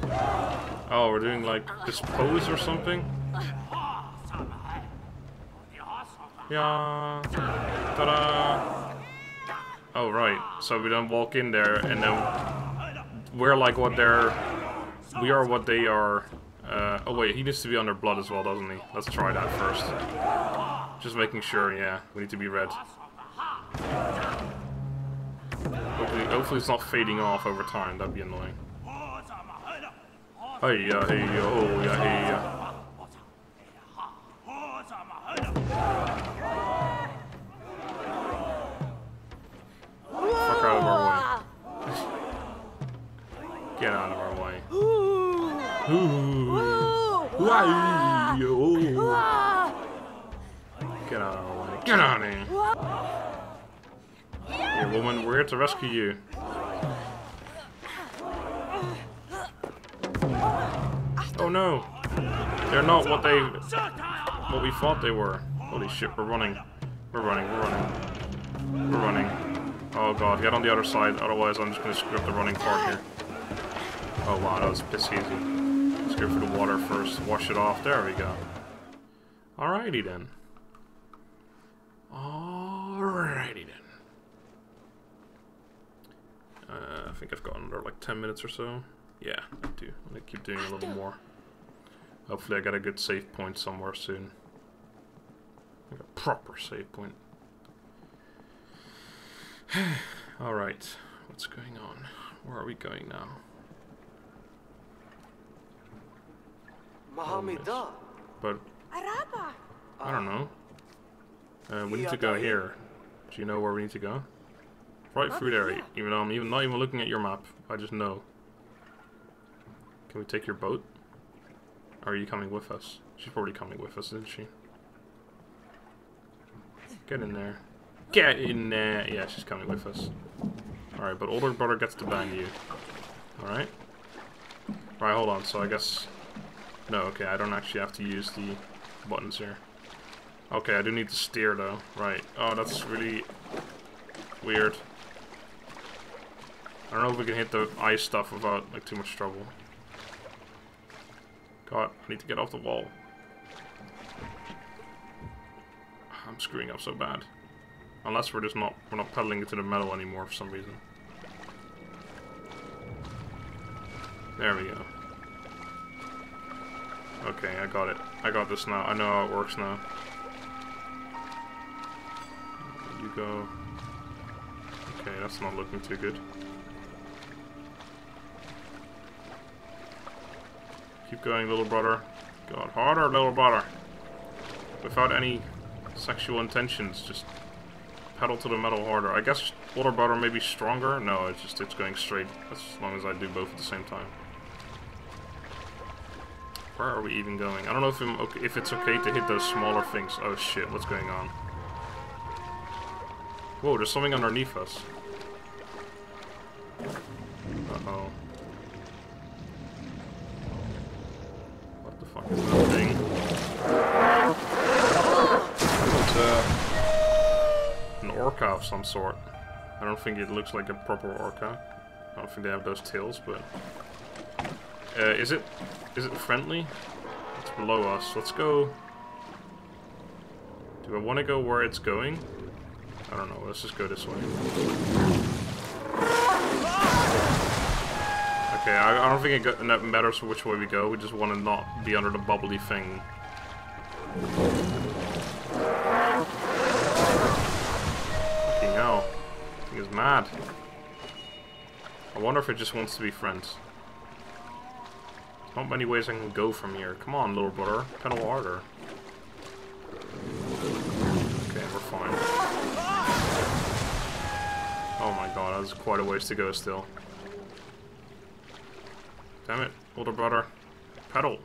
Speaker 1: Oh, we're doing, like, this pose or something? Yeah. Ta-da! Oh, right. So we don't walk in there and then we're like what they're... We are what they are... Uh, oh wait, he needs to be under blood as well, doesn't he? Let's try that first. Just making sure, yeah. We need to be red. Hopefully, hopefully it's not fading off over time. That'd be annoying. Hey, yeah, hey, yeah, oh, yeah, hey, yeah. Fuck out of our way. Get out of our way. Get out of our way. Get out. Woman, we're here to rescue you. Oh no! They're not what they what we thought they were. Holy shit, we're running. We're running, we're running. We're running. Oh god, get on the other side, otherwise I'm just gonna screw up the running part here. Oh wow, that was piss easy. Let's go for the water first, wash it off. There we go. Alrighty then. Alrighty then. Uh, I think I've got another like 10 minutes or so. Yeah, I do. I'm gonna keep doing a little more. Hopefully I get a good save point somewhere soon. Like a proper save point. [SIGHS] Alright, what's going on? Where are we going now?
Speaker 3: Mahamida.
Speaker 1: But,
Speaker 2: Araba.
Speaker 1: I don't know. Uh, we need to go here. Do you know where we need to go? Right through there, even though I'm even not even looking at your map. I just know. Can we take your boat? Or are you coming with us? She's probably coming with us, isn't she? Get in there. Get in there! Yeah, she's coming with us. Alright, but older brother gets to bang you. Alright? Alright, hold on, so I guess... No, okay, I don't actually have to use the buttons here. Okay, I do need to steer though. Right. Oh, that's really weird. I don't know if we can hit the ice stuff without like too much trouble. God, I need to get off the wall. I'm screwing up so bad. Unless we're just not we're not pedaling into the metal anymore for some reason. There we go. Okay, I got it. I got this now. I know how it works now. You go. Okay, that's not looking too good. Keep going, little brother. God, harder, little brother. Without any sexual intentions, just pedal to the metal harder. I guess older brother may be stronger. No, it's just it's going straight as long as I do both at the same time. Where are we even going? I don't know if, okay, if it's okay to hit those smaller things. Oh shit, what's going on? Whoa, there's something underneath us. Uh-oh. Orca of some sort. I don't think it looks like a proper orca. I don't think they have those tails, but... Uh, is it... Is it friendly? It's below us. Let's go... Do I want to go where it's going? I don't know. Let's just go this way. Okay, I, I don't think it matters which way we go. We just want to not be under the bubbly thing. Thing is mad. I wonder if it just wants to be friends. Not many ways I can go from here. Come on, little brother. Pedal harder. Okay, we're fine. Oh my god, that's quite a ways to go still. Damn it, older brother. Pedal.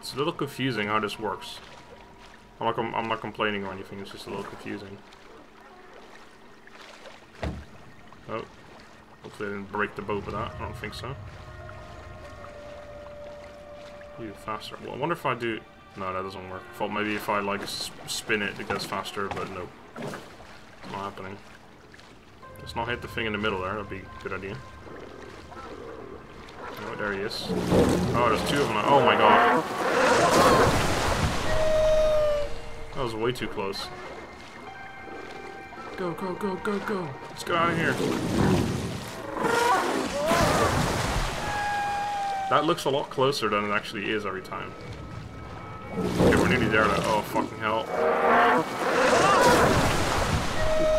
Speaker 1: It's a little confusing how this works. I'm not, I'm not complaining or anything, it's just a little confusing. Oh. Hopefully I didn't break the boat with that. I don't think so. You faster. Well, I wonder if I do... No, that doesn't work. I thought maybe if I, like, spin it, it goes faster, but nope. It's not happening. Let's not hit the thing in the middle there. That'd be a good idea. Oh, there he is. Oh, there's two of them. Oh my god. That was way too close. Go, go, go, go, go. Let's get out of here. That looks a lot closer than it actually is every time. Okay, we're nearly there now. Oh, fucking hell.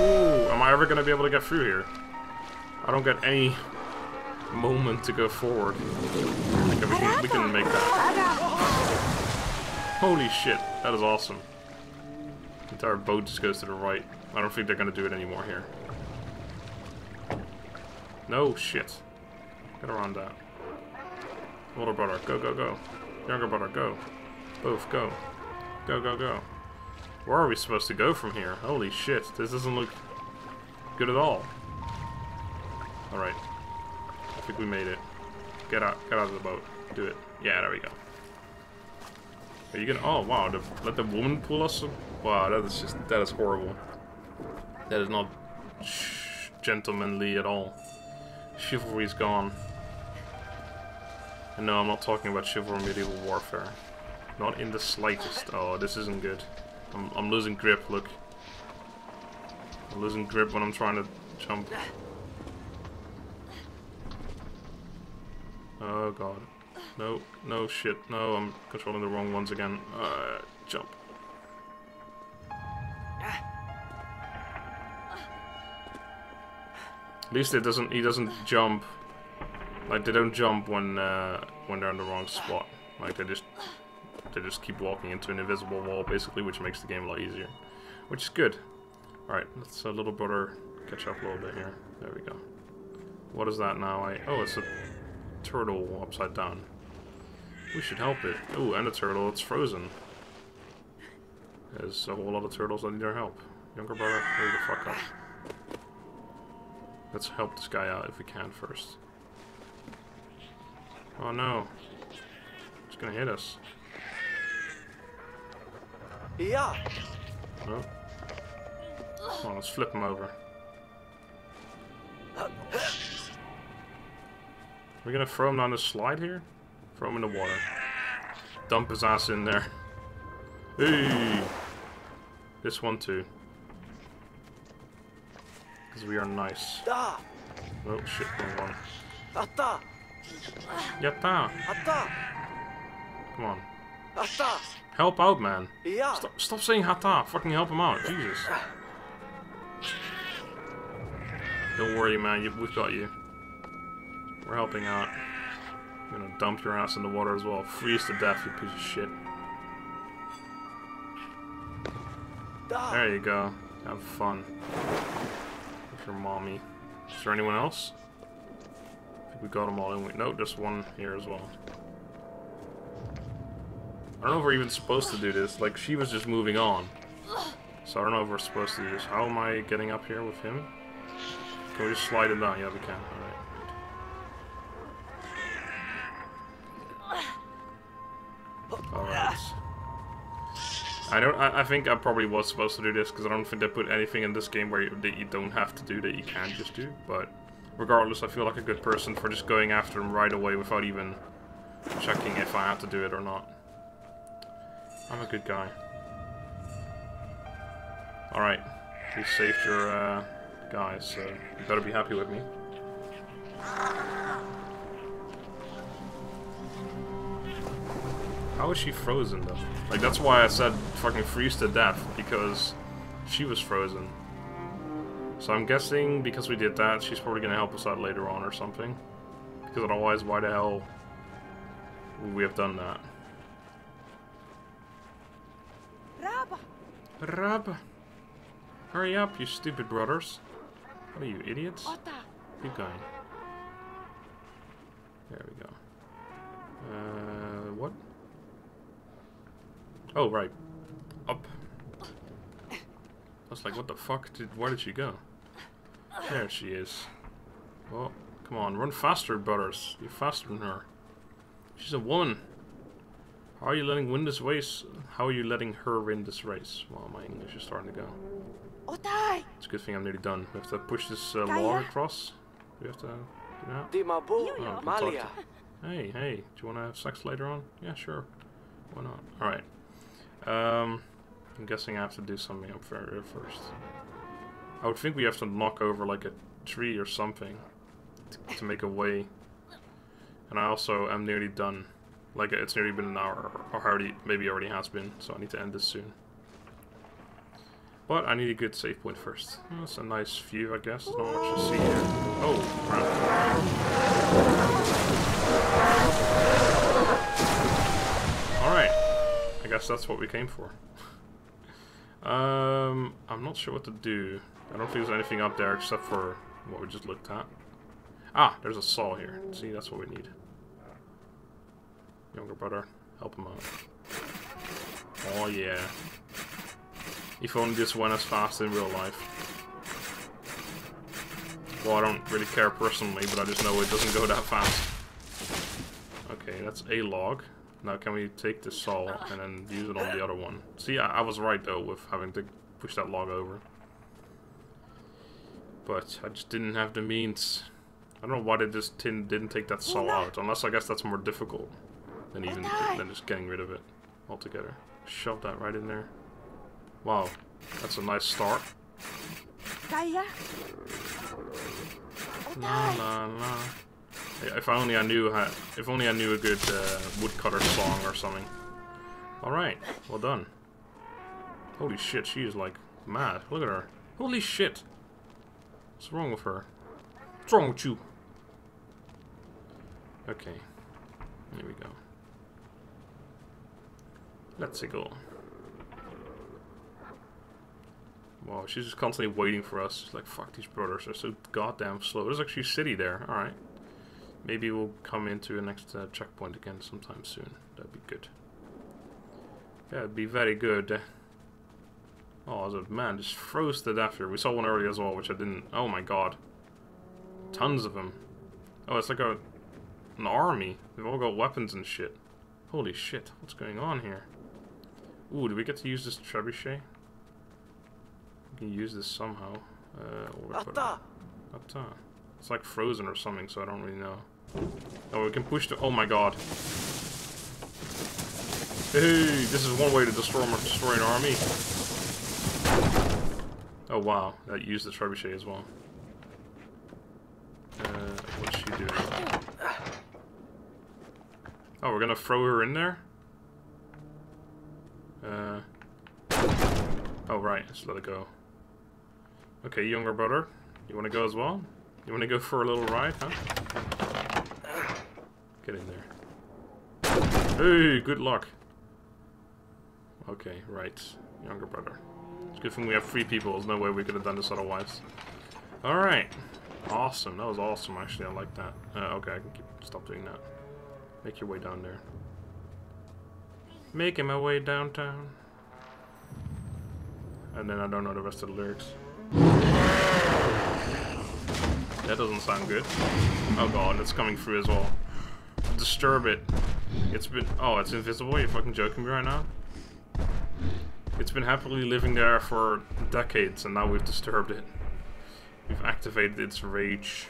Speaker 1: Ooh, am I ever gonna be able to get through here? I don't get any moment to go forward. Okay, we can, we can make that. Holy shit, that is awesome. Entire boat just goes to the right. I don't think they're gonna do it anymore here. No shit. Get around that. Older brother, go, go, go. Younger brother, go. Both, go. Go, go, go. Where are we supposed to go from here? Holy shit, this doesn't look good at all. Alright. I think we made it. Get out, get out of the boat. Do it. Yeah, there we go. Are you gonna? Oh wow! The, let the woman pull us. Wow, that is just that is horrible. That is not gentlemanly at all. Chivalry's gone. And no, I'm not talking about chivalry medieval warfare. Not in the slightest. Oh, this isn't good. I'm, I'm losing grip. Look, I'm losing grip when I'm trying to jump. Oh god. No, no shit. No, I'm controlling the wrong ones again. Uh, jump. At least it doesn't. He doesn't jump. Like they don't jump when uh, when they're in the wrong spot. Like they just they just keep walking into an invisible wall, basically, which makes the game a lot easier. Which is good. All right, let's a uh, little brother catch up a little bit here. There we go. What is that now? I oh, it's a turtle upside down. We should help it. Oh, and a turtle. It's frozen. There's a whole lot of turtles that need our help. Younger brother, hurry the fuck up. Let's help this guy out if we can first. Oh no. It's gonna hit us.
Speaker 3: Yeah.
Speaker 1: Oh. Come on, let's flip him over. We're gonna throw him down the slide here? Throw him in the water. Dump his ass in there. Hey! This one too. Because we are nice. Oh shit, wrong one.
Speaker 3: Atta.
Speaker 1: Yatta!
Speaker 3: Atta.
Speaker 1: Come on. Help out, man. Stop, stop saying hata. Fucking help him out. Jesus. Don't worry, man. You, we've got you. We're helping out. I'm gonna dump your ass in the water as well. Freeze to death, you piece of shit. There you go. Have fun. With your mommy. Is there anyone else? I think we got them all in. No, just one here as well. I don't know if we're even supposed to do this. Like, she was just moving on. So I don't know if we're supposed to do this. How am I getting up here with him? Can we just slide him down? Yeah, we can. I don't. I, I think I probably was supposed to do this because I don't think they put anything in this game where you, that you don't have to do that you can just do. But regardless, I feel like a good person for just going after him right away without even checking if I have to do it or not. I'm a good guy. Alright. You saved your uh, guys, so you better be happy with me. How is she frozen though? Like that's why I said fucking freeze to death, because she was frozen. So I'm guessing because we did that, she's probably gonna help us out later on or something. Because otherwise, why the hell would we have done that?
Speaker 2: Raba.
Speaker 1: Rab! Hurry up, you stupid brothers. What are you, idiots?
Speaker 2: Ota.
Speaker 1: Keep going. There we go. Uh, what? Oh, right. Up. I was like, what the fuck? Did, where did she go? There she is. Well, come on, run faster, brothers. You're faster than her. She's a woman. How are you letting win this race? How are you letting her win this race? Well, my English is starting to go.
Speaker 2: Otai.
Speaker 1: It's a good thing I'm nearly done. We have to push this uh,
Speaker 2: Kaya?
Speaker 1: log across. We have to do that?
Speaker 3: Di mabu.
Speaker 1: Oh, we can talk
Speaker 3: Malia.
Speaker 1: to- Hey, hey, do you want to have sex later on? Yeah, sure. Why not? Alright. Um, I'm guessing I have to do something up there first. I would think we have to knock over like a tree or something to, to make a way. And I also am nearly done. Like it's nearly been an hour, or already maybe already has been. So I need to end this soon. But I need a good save point first. That's a nice view, I guess. There's not much to see here. Oh, crap. Guess that's what we came for. um, I'm not sure what to do. I don't think there's anything up there except for what we just looked at. Ah, there's a saw here. See, that's what we need. Younger brother, help him out. Oh yeah. If only this went as fast in real life. Well, I don't really care personally, but I just know it doesn't go that fast. Okay, that's a log. Now can we take this saw and then use it on the other one? See, I, I was right though with having to push that log over. But I just didn't have the means. I don't know why they just didn't, didn't take that saw out, unless I guess that's more difficult than even than just getting rid of it altogether. Shove that right in there. Wow, that's a nice start. La la la. If only I knew how, if only I knew a good uh, woodcutter song or something. All right, well done. Holy shit, she is like mad. Look at her. Holy shit. What's wrong with her? What's wrong with you? Okay. Here we go. Let's go. Wow, she's just constantly waiting for us. She's like, fuck, these brothers are so goddamn slow. There's actually a city there. Alright. Maybe we'll come into a next uh, checkpoint again sometime soon. That'd be good. That'd be very good. Oh, the man just froze to death here. We saw one earlier as well, which I didn't... Oh my god. Tons of them. Oh, it's like a an army. They've all got weapons and shit. Holy shit, what's going on here? Ooh, do we get to use this trebuchet? We can use this somehow. Uh!
Speaker 3: Atta.
Speaker 1: It's like frozen or something, so I don't really know. Oh, we can push the. Oh my god. Hey, this is one way to destroy, destroy an army. Oh wow, that used the trebuchet as well. Uh, what's she doing? Oh, we're gonna throw her in there? Uh. Oh right, let's let it go. Okay, younger brother, you wanna go as well? You wanna go for a little ride, huh? Get in there. Hey, good luck. Okay, right. Younger brother. It's good thing we have three people. There's no way we could have done this otherwise. Alright. Awesome. That was awesome, actually. I like that. Uh, okay, I can keep, stop doing that. Make your way down there. Making my way downtown. And then I don't know the rest of the lyrics. That doesn't sound good. Oh god, it's coming through as well. Disturb it. It's been... Oh, it's invisible? You're fucking joking me right now? It's been happily living there for decades, and now we've disturbed it. We've activated its rage.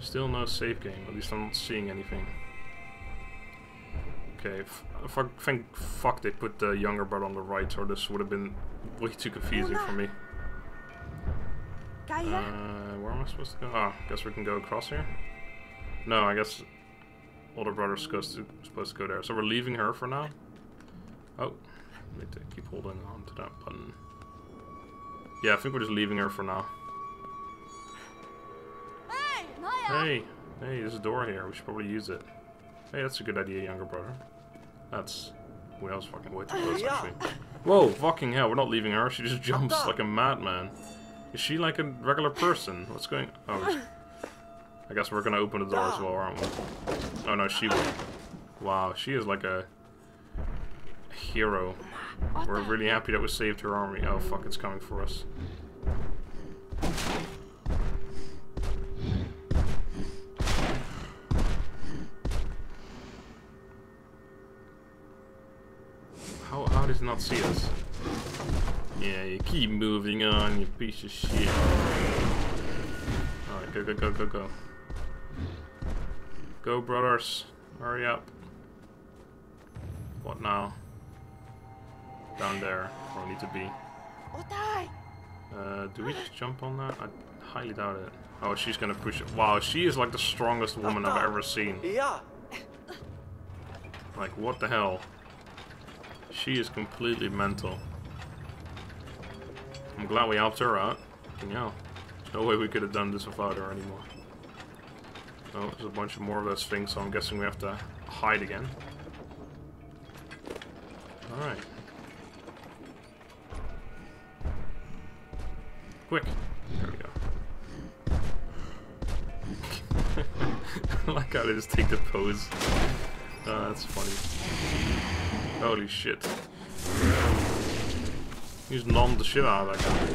Speaker 1: Still no save game, at least I'm not seeing anything. Okay, f if think, fuck, they put the younger brother on the right, or this would have been way too confusing for me. Uh, where am I supposed to go? Oh, guess we can go across here? No, I guess older brother's supposed to, supposed to go there. So we're leaving her for now? Oh, I need to keep holding on to that button. Yeah, I think we're just leaving her for now.
Speaker 2: Hey, Naya.
Speaker 1: Hey, hey, there's a door here. We should probably use it. Hey, that's a good idea, younger brother. That's... Well, that was fucking way too close, actually. Whoa, fucking hell, we're not leaving her. She just jumps like a madman. Is she like a regular person? What's going... Oh, I guess we're gonna open the door as well, aren't we? Oh no, she will. Wow, she is like a hero. We're really happy that we saved her army. Oh fuck, it's coming for us. How, how does it not see us? Yeah, you keep moving on, you piece of shit. Alright, go, go, go, go, go. Go, brothers. Hurry up. What now? Down there, where we need to be.
Speaker 2: Otay.
Speaker 1: Uh, do we just jump on that? I highly doubt it. Oh, she's gonna push it. Wow, she is like the strongest woman I've ever seen.
Speaker 3: Yeah.
Speaker 1: Like, what the hell? She is completely mental. I'm glad we helped her out. You know, there's no way we could have done this without her anymore. Oh, there's a bunch of more of those things, so I'm guessing we have to hide again. Alright. Quick. There we go. [LAUGHS] I like how they just take the pose. Oh, that's funny. Holy shit. He's nommed the shit out of that guy.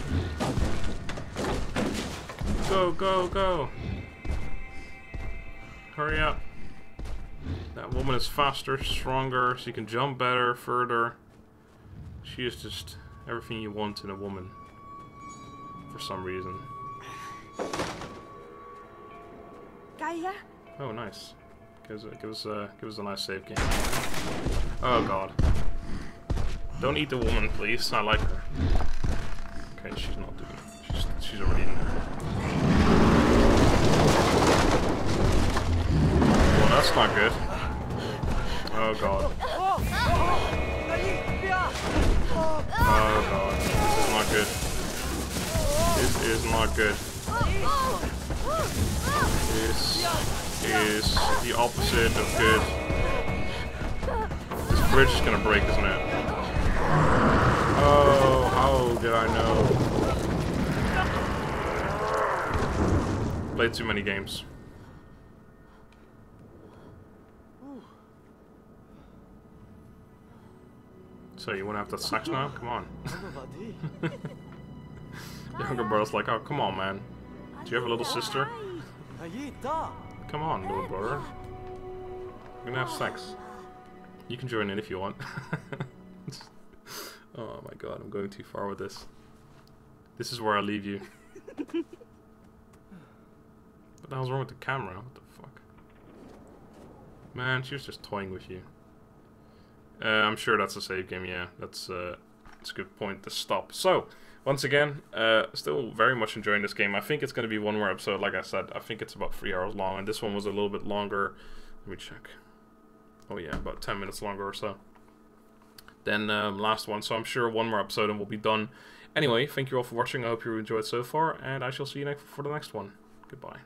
Speaker 1: Go, go, go! Hurry up. That woman is faster, stronger, she can jump better, further. She is just everything you want in a woman. For some reason.
Speaker 2: Gaia?
Speaker 1: Oh, nice. Give us, a, give us, a, give us a nice save game. Oh god. Don't eat the woman, please. I like her. Okay, she's not doing it. She's, she's already in there. That's not good. Oh god. Oh god. This is not good. This is not good. This is the opposite of good. This bridge is gonna break, isn't it? Oh, how did I know? Played too many games. So you wanna have the sex [LAUGHS] now? Come on. [LAUGHS] Younger brother's like, oh come on man. Do you have a little sister? Come on, little brother. We're gonna have sex. You can join in if you want. [LAUGHS] oh my god, I'm going too far with this. This is where I leave you. what the hell's wrong with the camera? What the fuck? Man, she was just toying with you. Uh, I'm sure that's a save game, yeah. That's, uh, that's a good point to stop. So, once again, uh, still very much enjoying this game. I think it's going to be one more episode, like I said. I think it's about three hours long, and this one was a little bit longer. Let me check. Oh yeah, about 10 minutes longer or so. Then um, last one, so I'm sure one more episode and we'll be done. Anyway, thank you all for watching. I hope you enjoyed so far, and I shall see you next for the next one. Goodbye.